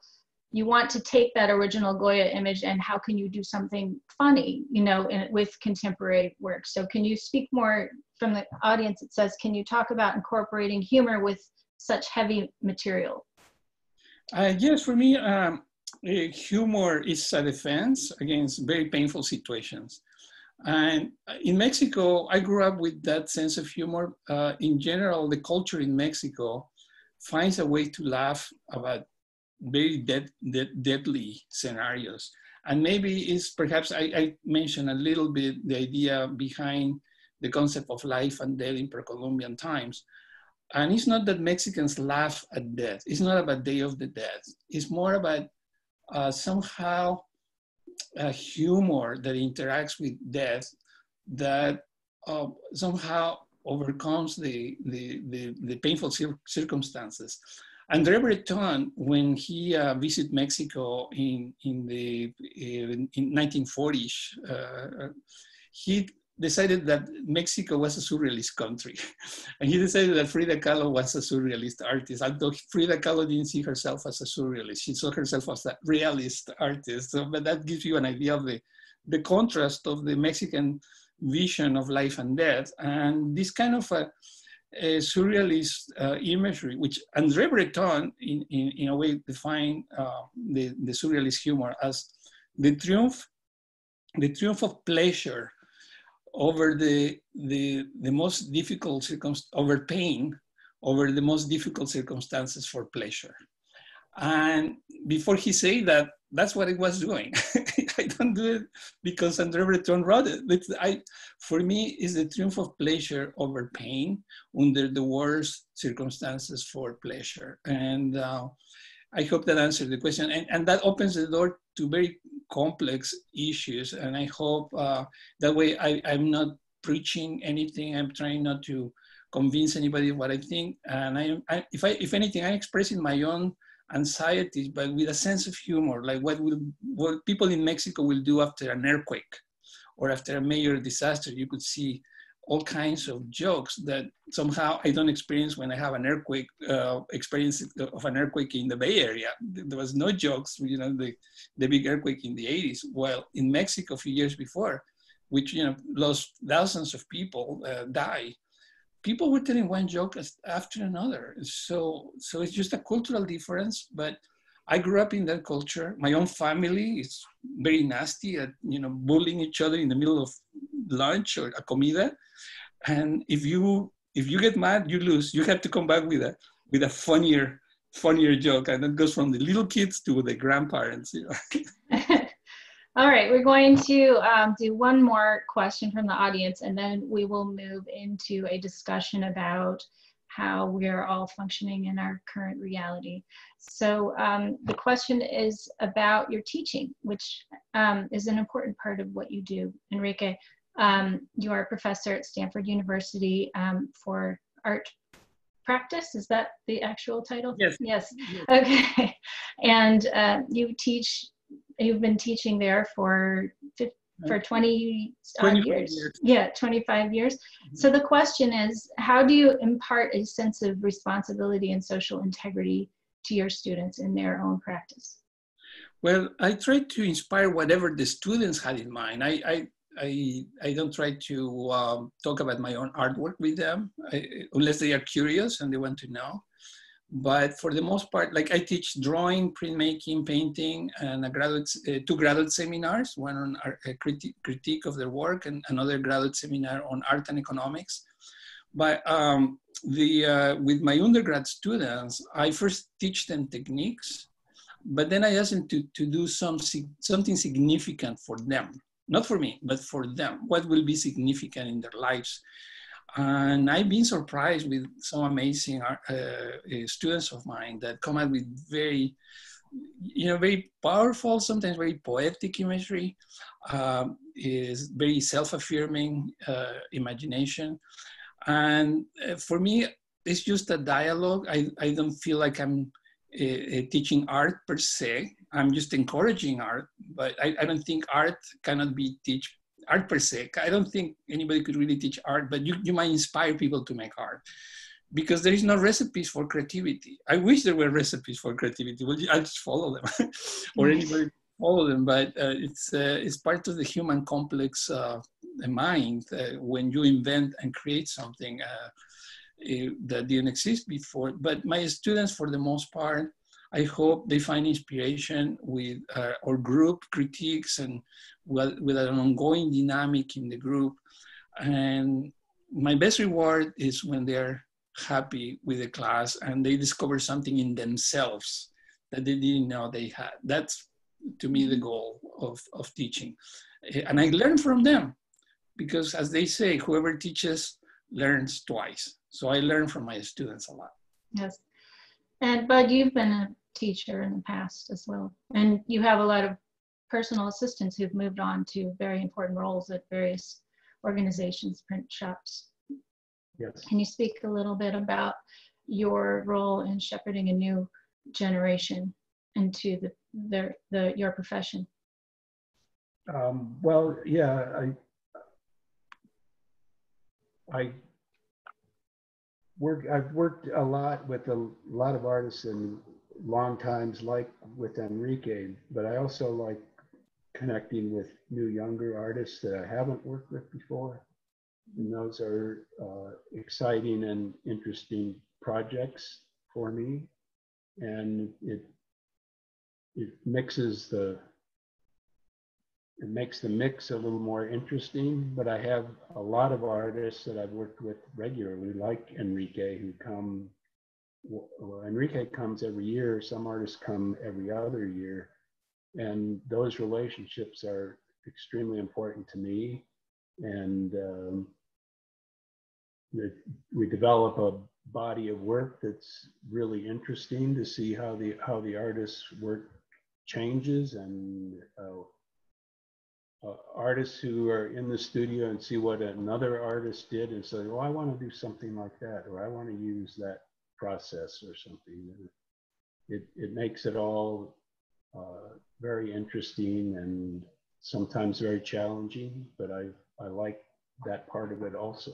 you want to take that original Goya image and how can you do something funny, you know, in, with contemporary work. So can you speak more from the audience? It says, can you talk about incorporating humor with such heavy material? Uh, yes, for me, um, eh, humor is a defense against very painful situations. And in Mexico, I grew up with that sense of humor. Uh, in general, the culture in Mexico finds a way to laugh about very dead, dead, deadly scenarios. And maybe it's perhaps I, I mentioned a little bit the idea behind the concept of life and death in pre-Columbian times. And it's not that Mexicans laugh at death. It's not about Day of the Dead. It's more about uh, somehow a humor that interacts with death that uh, somehow overcomes the, the, the, the painful cir- circumstances. André Breton, when he uh, visited Mexico in, in the in, in 1940s, uh, he decided that Mexico was a surrealist country. and he decided that Frida Kahlo was a surrealist artist, although Frida Kahlo didn't see herself as a surrealist. She saw herself as a realist artist. So, but that gives you an idea of the, the contrast of the Mexican vision of life and death. And this kind of a, a surrealist uh, imagery, which André Breton, in, in, in a way, defined uh, the, the surrealist humor as the triumph, the triumph of pleasure over the, the, the most difficult circumstances, over pain, over the most difficult circumstances for pleasure. And before he said that, that's what I was doing. Don't do it because André Breton wrote it. But I, for me, it's the triumph of pleasure over pain under the worst circumstances for pleasure. And uh, I hope that answered the question. And, and that opens the door to very complex issues. And I hope uh, that way I, I'm not preaching anything. I'm trying not to convince anybody what I think. And I, I, if I, if anything, I'm expressing my own anxieties, but with a sense of humor, like what will, what people in Mexico will do after an earthquake or after a major disaster. You could see all kinds of jokes that somehow I don't experience when I have an earthquake uh, experience of an earthquake in the Bay Area. There was no jokes, you know, the, the big earthquake in the 80s. Well, in Mexico a few years before, which, you know, lost thousands of people uh, die, people were telling one joke after another. So, so it's just a cultural difference, but I grew up in that culture. My own family is very nasty at, you know, bullying each other in the middle of lunch or a comida. And if you if you get mad, you lose. You have to come back with a with a funnier funnier joke, and that goes from the little kids to the grandparents. You know? All right, we're going to um, do one more question from the audience, and then we will move into a discussion about how we are all functioning in our current reality. So um, the question is about your teaching, which um, is an important part of what you do, Enrique. Um, you are a professor at Stanford University um, for art practice. Is that the actual title? Yes. Yes. Okay. And uh, you teach. You've been teaching there for for 20 odd 25 years. years. Yeah, 25 years. So the question is, how do you impart a sense of responsibility and social integrity to your students in their own practice? Well, I try to inspire whatever the students had in mind. I, I, I, I don't try to um, talk about my own artwork with them I, unless they are curious and they want to know. But for the most part, like I teach drawing, printmaking, painting, and a graduate, uh, two graduate seminars, one on a critique, critique of their work and another graduate seminar on art and economics. But um, the, uh, with my undergrad students, I first teach them techniques but then I ask them to, to do some, something significant for them, not for me, but for them. What will be significant in their lives? And I've been surprised with some amazing uh, students of mine that come out with very, you know, very powerful, sometimes very poetic imagery, um, is very self-affirming uh, imagination. And uh, for me, it's just a dialogue. I, I don't feel like I'm uh, uh, teaching art per se. I'm just encouraging art, but I, I don't think art cannot be teach art per se. I don't think anybody could really teach art, but you, you might inspire people to make art because there is no recipes for creativity. I wish there were recipes for creativity. Well, I just follow them or anybody follow them, but uh, it's, uh, it's part of the human complex uh, mind. Uh, when you invent and create something, uh, that didn't exist before. But my students, for the most part, I hope they find inspiration with uh, our group critiques and with, with an ongoing dynamic in the group. And my best reward is when they're happy with the class and they discover something in themselves that they didn't know they had. That's to me the goal of, of teaching. Eh, and I learn from them because as they say, whoever teaches learns twice. So I learn from my students a lot. Yes. And Bud, you've been a teacher in the past as well. And you have a lot of personal assistants who've moved on to very important roles at various organizations, print shops. Yes. Can you speak a little bit about your role in shepherding a new generation into the, the, the your profession? Um, well, yeah, I I work, I've worked a lot with a lot of artists and long times like with Enrique, but I also like connecting with new younger artists that I haven't worked with before. And those are uh, exciting and interesting projects for me. And it, it mixes the it makes the mix a little more interesting. But I have a lot of artists that I've worked with regularly, like Enrique, who come. Well, Enrique comes every year. Some artists come every other year, and those relationships are extremely important to me. And um, we develop a body of work that's really interesting to see how the how the artist's work changes and uh, uh, artists who are in the studio and see what another artist did and say, "Oh, I want to do something like that," or "I want to use that process or something." It it makes it all uh, very interesting and sometimes very challenging, but I I like that part of it also.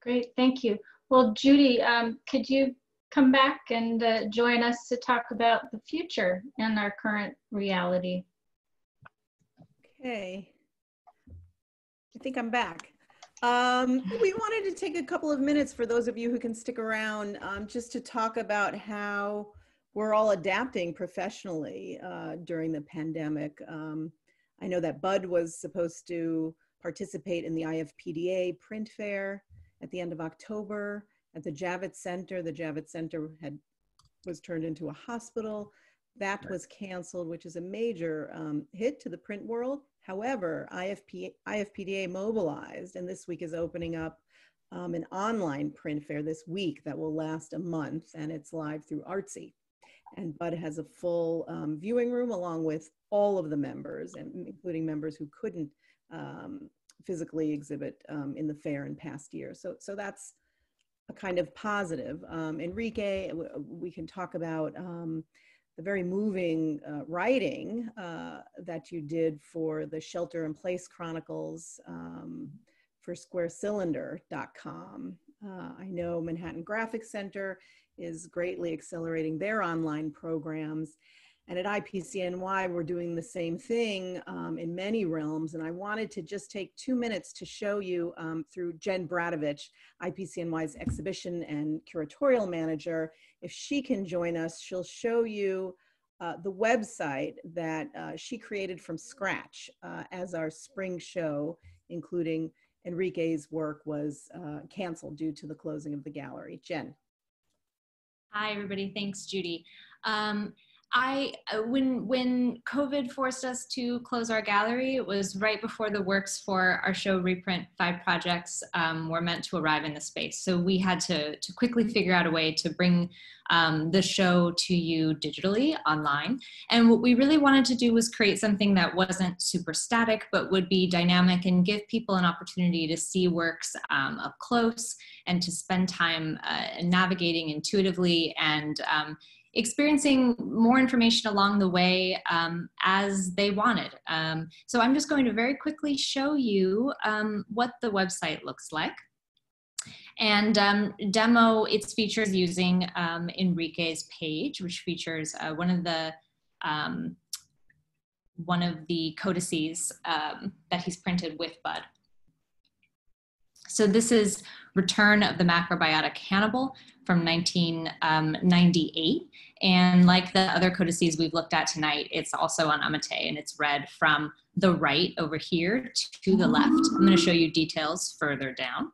Great, thank you. Well, Judy, um, could you come back and uh, join us to talk about the future and our current reality? Okay. I think I'm back. Um, we wanted to take a couple of minutes for those of you who can stick around um, just to talk about how we're all adapting professionally uh, during the pandemic. Um, I know that Bud was supposed to participate in the IFPDA print fair at the end of October at the Javits Center. The Javits Center had was turned into a hospital. That was canceled, which is a major um, hit to the print world. However, IFP, IFPDA mobilized, and this week is opening up um, an online print fair this week that will last a month, and it's live through Artsy. And Bud has a full um, viewing room along with all of the members, and including members who couldn't um, physically exhibit um, in the fair in past years. So, so that's a kind of positive. Um, Enrique, we can talk about um, the very moving uh, writing uh, that you did for the Shelter in Place Chronicles um, for SquareCylinder.com. Uh, I know Manhattan Graphic Center is greatly accelerating their online programs. And at IPCNY, we're doing the same thing um, in many realms. And I wanted to just take two minutes to show you um, through Jen Bradovich, IPCNY's exhibition and curatorial manager. If she can join us, she'll show you uh, the website that uh, she created from scratch uh, as our spring show, including Enrique's work was uh, canceled due to the closing of the gallery. Jen. Hi, everybody. Thanks, Judy. Um, I uh, when when COVID forced us to close our gallery, it was right before the works for our show reprint five projects um, were meant to arrive in the space. So we had to to quickly figure out a way to bring um, the show to you digitally online. And what we really wanted to do was create something that wasn't super static, but would be dynamic and give people an opportunity to see works um, up close and to spend time uh, navigating intuitively and um, experiencing more information along the way um, as they wanted. Um, so I'm just going to very quickly show you um, what the website looks like. And um, demo its features using um, Enrique's page, which features uh, one of the um, one of the codices that he's printed with Bud. So this is Return of the Macrobiotic Cannibal from 1998. And like the other codices we've looked at tonight, it's also on Amate and it's read from the right over here to the left. I'm going to show you details further down.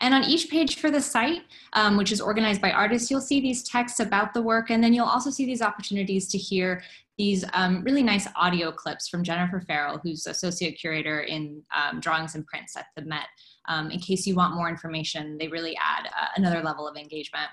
And on each page for the site, um, which is organized by artists, you'll see these texts about the work, and then you'll also see these opportunities to hear these um, really nice audio clips from Jennifer Farrell, who's associate curator in um, drawings and prints at the Met. Um, in case you want more information, they really add uh, another level of engagement.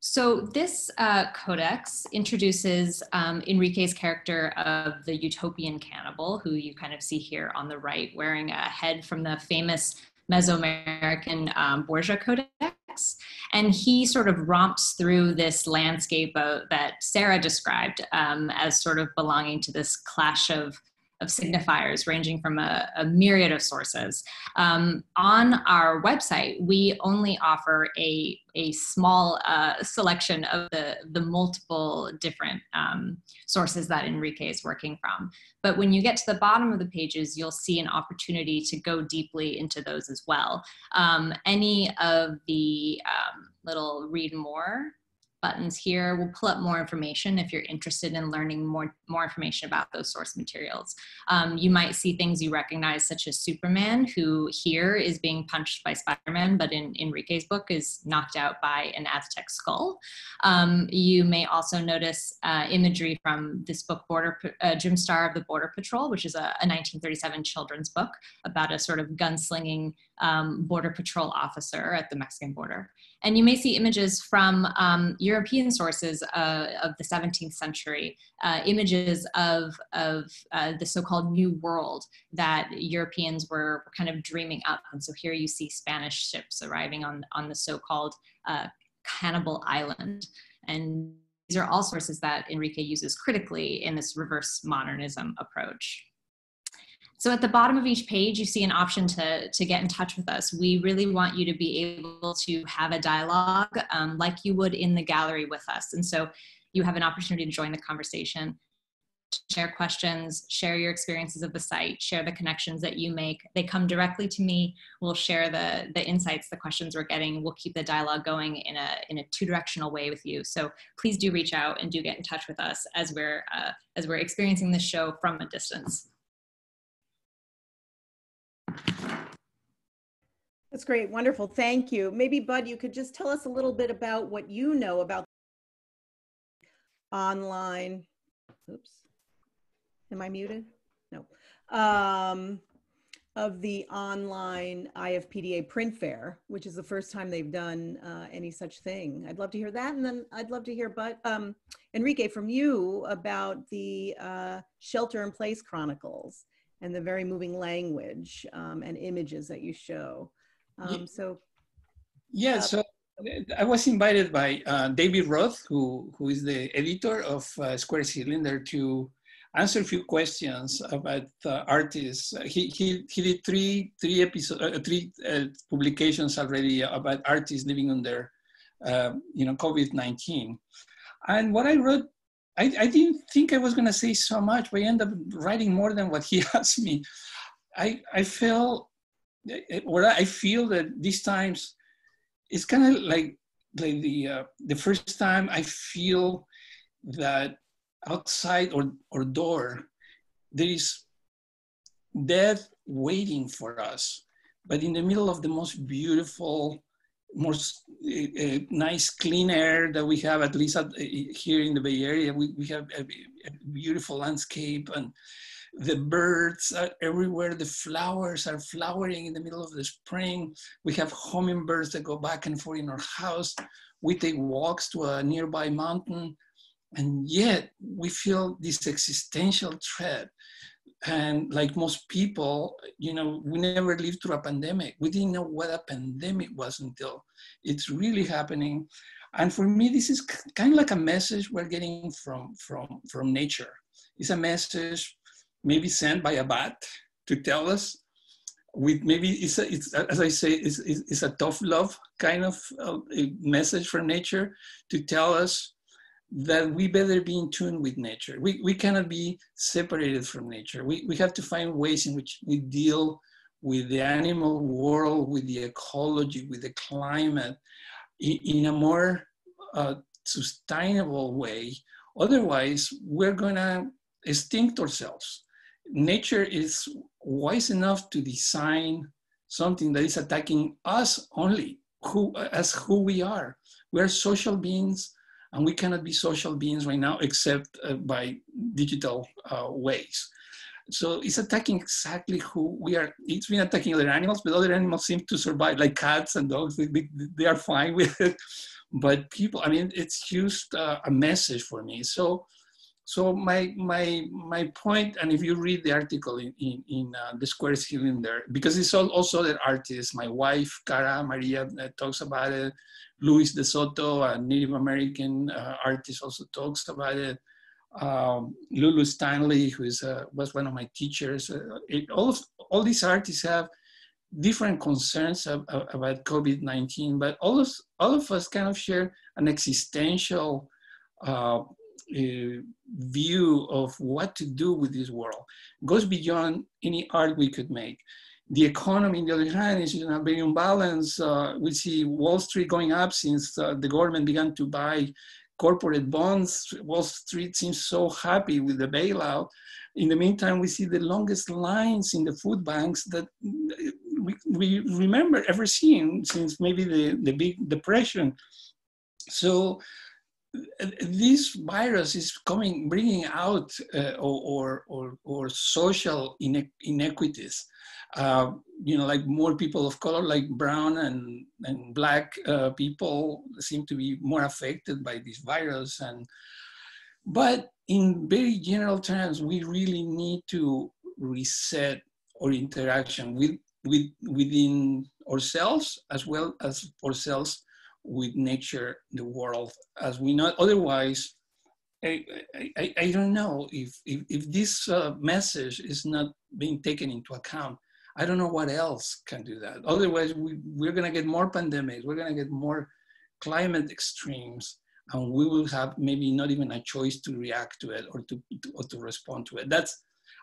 So this uh, codex introduces um, Enrique's character of the utopian cannibal, who you kind of see here on the right, wearing a head from the famous Mesoamerican um, Borgia Codex. And he sort of romps through this landscape that Sarah described um, as sort of belonging to this clash of of signifiers ranging from a, a myriad of sources. Um, on our website, we only offer a, a small uh, selection of the, the multiple different um, sources that Enrique is working from. But when you get to the bottom of the pages, you'll see an opportunity to go deeply into those as well. Um, any of the um, little read more buttons here will pull up more information if you're interested in learning more, more information about those source materials. Um, you might see things you recognize such as Superman, who here is being punched by Spider-Man, but in Enrique's book is knocked out by an Aztec skull. Um, you may also notice uh, imagery from this book, Border uh, Jim Star of the Border Patrol, which is a, a 1937 children's book about a sort of gunslinging um, Border Patrol officer at the Mexican border. And you may see images from um, European sources uh, of the 17th century, uh, images of, of uh, the so-called New World that Europeans were kind of dreaming up. And so here you see Spanish ships arriving on, on the so-called uh, Cannibal Island. And these are all sources that Enrique uses critically in this reverse modernism approach. So at the bottom of each page, you see an option to, to get in touch with us. We really want you to be able to have a dialogue um, like you would in the gallery with us. And so you have an opportunity to join the conversation, share questions, share your experiences of the site, share the connections that you make. They come directly to me. We'll share the, the insights, the questions we're getting. We'll keep the dialogue going in a, in a two-directional way with you. So please do reach out and do get in touch with us as we're, uh, as we're experiencing this show from a distance. That's great. Wonderful. Thank you. Maybe, Bud, you could just tell us a little bit about what you know about online. Oops. Am I muted? No. Um, of the online IFPDA print fair, which is the first time they've done uh, any such thing. I'd love to hear that. And then I'd love to hear, but um, Enrique, from you about the uh, Shelter in Place Chronicles and the very moving language um, and images that you show. Um, so, yeah, uh, so I was invited by uh, David Roth, who, who is the editor of uh, Square Cylinder, to answer a few questions about uh, artists. He, he, he did three, three, episodes, uh, three uh, publications already about artists living under um, you know, COVID-19. And what I wrote I, I didn't think I was going to say so much, but I ended up writing more than what he asked me. I, I felt, what I feel that these times, it's kind of like, like the, uh, the first time I feel that outside or, or door, there is death waiting for us. but in the middle of the most beautiful, most uh, nice clean air that we have, at least at, uh, here in the Bay Area, we, we have a, a, beautiful landscape and the birds are everywhere. The flowers are flowering in the middle of the spring. We have hummingbirds that go back and forth in our house. We take walks to a nearby mountain. And yet we feel this existential threat and like most people you know we never lived through a pandemic we didn't know what a pandemic was until it's really happening and for me this is kind of like a message we're getting from from from nature it's a message maybe sent by a bat to tell us with maybe it's, a, it's as i say it's, it's a tough love kind of uh, message from nature to tell us that we better be in tune with nature. We, we cannot be separated from nature. We, we have to find ways in which we deal with the animal world, with the ecology, with the climate in, in a more uh, sustainable way. Otherwise, we're going to extinct ourselves. Nature is wise enough to design something that is attacking us only, who, as who we are. We're social beings and we cannot be social beings right now except uh, by digital uh, ways. So it's attacking exactly who we are. It's been attacking other animals, but other animals seem to survive, like cats and dogs. They, they are fine with it. But people, I mean, it's just uh, a message for me. So, so my my my point, and if you read the article in in, in uh, the Square Cylinder, because it's all, also that artists. My wife, Kara Maria, uh, talks about it. Lewis deSoto, a Native American uh, artist, also talks about it. Um, Lulu Stanley, who is, uh, was one of my teachers. Uh, it, all, of, all these artists have different concerns about COVID-19, but all of, all of us kind of share an existential uh, uh, view of what to do with this world. Goes beyond any art we could make the economy, on the other hand, is in a very unbalanced. Uh, we see Wall Street going up since uh, the government began to buy corporate bonds. Wall Street seems so happy with the bailout. In the meantime, we see the longest lines in the food banks that we, we remember ever seeing since maybe the, the big depression. So this virus is coming, bringing out uh, or, or, or, social inequities uh, you know, like more people of color, like brown and, and black uh, people seem to be more affected by this virus. And, but in very general terms, we really need to reset our interaction with, with, within ourselves as well as ourselves with nature, the world, as we know. Otherwise, I, I, I don't know if, if, if this uh, message is not being taken into account I don't know what else can do that. Otherwise, we, we're going to get more pandemics. We're going to get more climate extremes, and we will have maybe not even a choice to react to it or to, to or to respond to it. That's,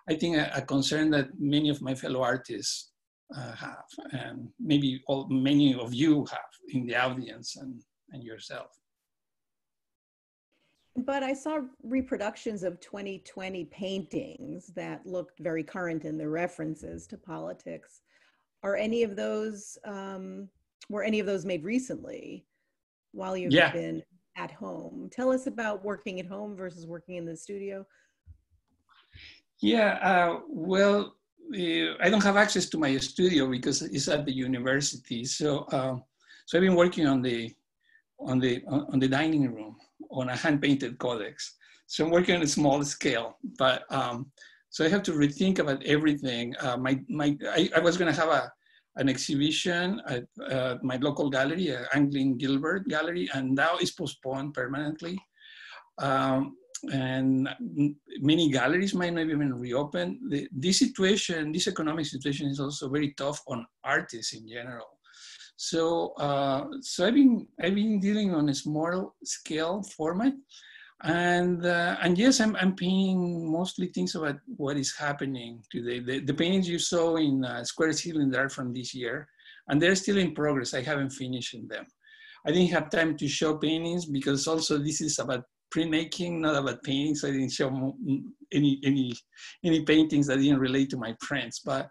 I think, a, a concern that many of my fellow artists uh, have, and maybe all, many of you have in the audience and, and yourself. But I saw reproductions of 2020 paintings that looked very current in their references to politics. Are any of those, um, were any of those made recently while you've yeah. been at home? Tell us about working at home versus working in the studio. Yeah, uh, well, I don't have access to my studio because it's at the university. So, uh, so I've been working on the on the on the dining room on a hand painted codex. So I'm working on a small scale, but um, so I have to rethink about everything. Uh, my my I, I was going to have a an exhibition at uh, my local gallery, uh, Anglim Gilbert Gallery, and now it's postponed permanently. Um, and many galleries might not even reopen. The, this situation, this economic situation is also very tough on artists in general. So, uh, so I've been I've been dealing on a small scale format, and uh, and yes, I'm I'm painting mostly things about what is happening today. The, the paintings you saw in uh, Square Cylinder are from this year, and they're still in progress. I haven't finished them. I didn't have time to show paintings because also this is about printmaking, not about paintings. I didn't show any any any paintings that didn't relate to my prints, but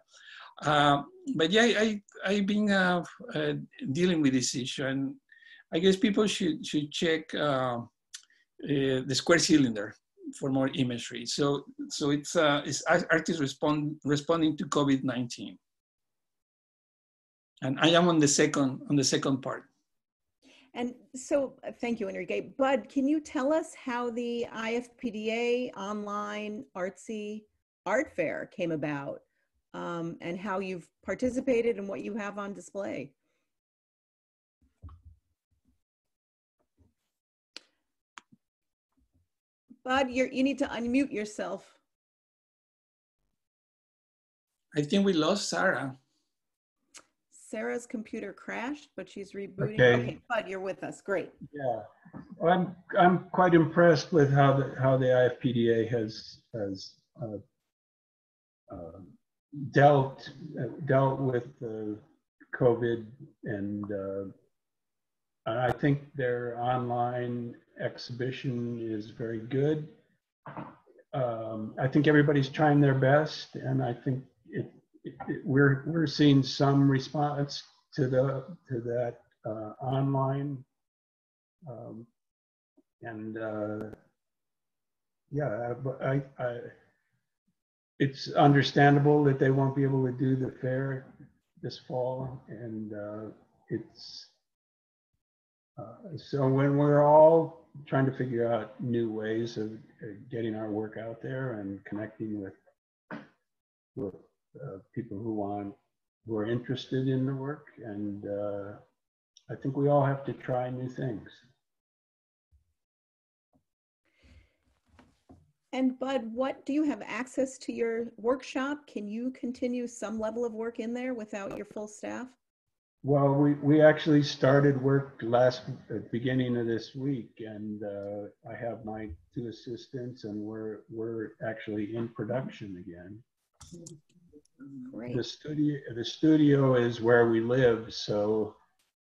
Uh, but yeah, I, I've been uh, uh, dealing with this issue and I guess people should, should check uh, the square cylinder for more imagery. So, so it's, uh, it's artists respond, responding to COVID-19. And I am on the second, on the second part. And so, uh, thank you, Enrique. Bud, can you tell us how the IFPDA online artsy art fair came about um, and how you've participated and what you have on display? Bud, you you need to unmute yourself. I think we lost Sarah. Sarah's computer crashed, but she's rebooting. Okay. okay, Bud, you're with us. Great. Yeah, well, I'm I'm quite impressed with how the how the IFPDA has has uh, uh, dealt uh, dealt with uh, COVID and uh, and I think their online exhibition is very good. Um, I think everybody's trying their best, and I think we're we're seeing some response to the to that uh, online, um, and uh, yeah, but I, I it's understandable that they won't be able to do the fair this fall, and uh, it's uh, so when we're all trying to figure out new ways of uh, getting our work out there and connecting with with uh, people who want who are interested in the work and uh, I think we all have to try new things. And Bud, what do you have access to your workshop? Can you continue some level of work in there without your full staff? Well, we, we actually started work last at beginning of this week, and uh, I have my two assistants, and we're we're actually in production again. Great. The studio the studio is where we live, so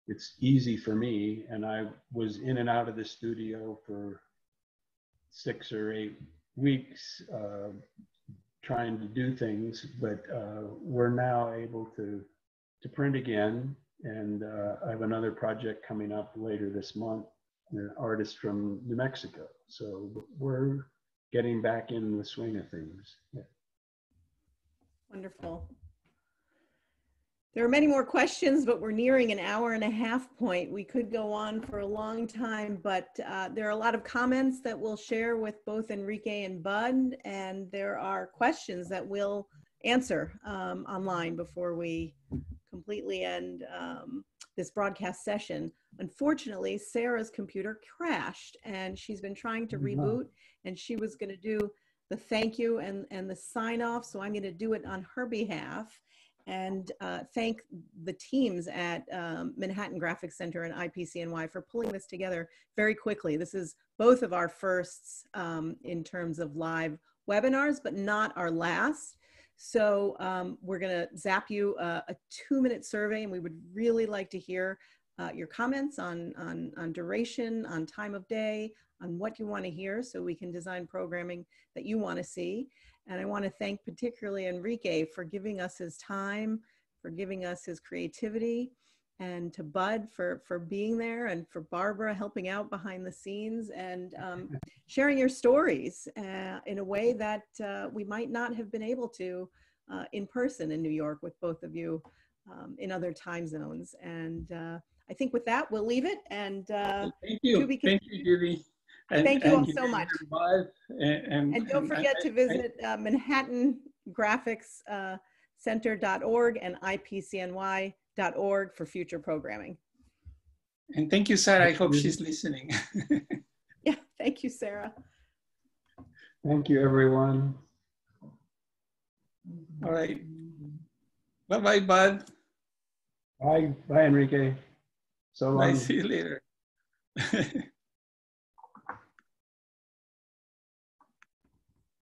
it's easy for me. And I was in and out of the studio for six or eight weeks, uh, trying to do things, but uh, we're now able to to print again and uh, I have another project coming up later this month, an artist from New Mexico. So we're getting back in the swing of things. Yeah. Wonderful. There are many more questions, but we're nearing an hour and a half point. We could go on for a long time, but uh, there are a lot of comments that we'll share with both Enrique and Bud, and there are questions that we'll answer um, online before we completely end um, this broadcast session. Unfortunately, Sarah's computer crashed and she's been trying to reboot and she was going to do the thank you and, and the sign off. So I'm going to do it on her behalf and uh, thank the teams at um, Manhattan Graphics Center and IPCNY for pulling this together very quickly. This is both of our firsts um, in terms of live webinars, but not our last. So um, we're going to zap you uh, a two minute survey and we would really like to hear uh, your comments on, on, on duration, on time of day, on what you want to hear so we can design programming that you want to see. And I want to thank particularly Enrique for giving us his time, for giving us his creativity, and to Bud for, for being there, and for Barbara helping out behind the scenes and um, sharing your stories uh, in a way that uh, we might not have been able to uh, in person in New York with both of you um, in other time zones. And uh, I think with that, we'll leave it. And uh, thank you. Thank you, Judy. And, thank you all so much. And, and, and, don't forget to visit uh, Manhattan Graphics Center.org and IPCNY.org for future programming. And thank you, Sarah. I hope she's listening. yeah, thank you, Sarah. Thank you, everyone. All right. Bye-bye, Bud. Bye. Bye, Enrique. So long. Bye, um, see you later.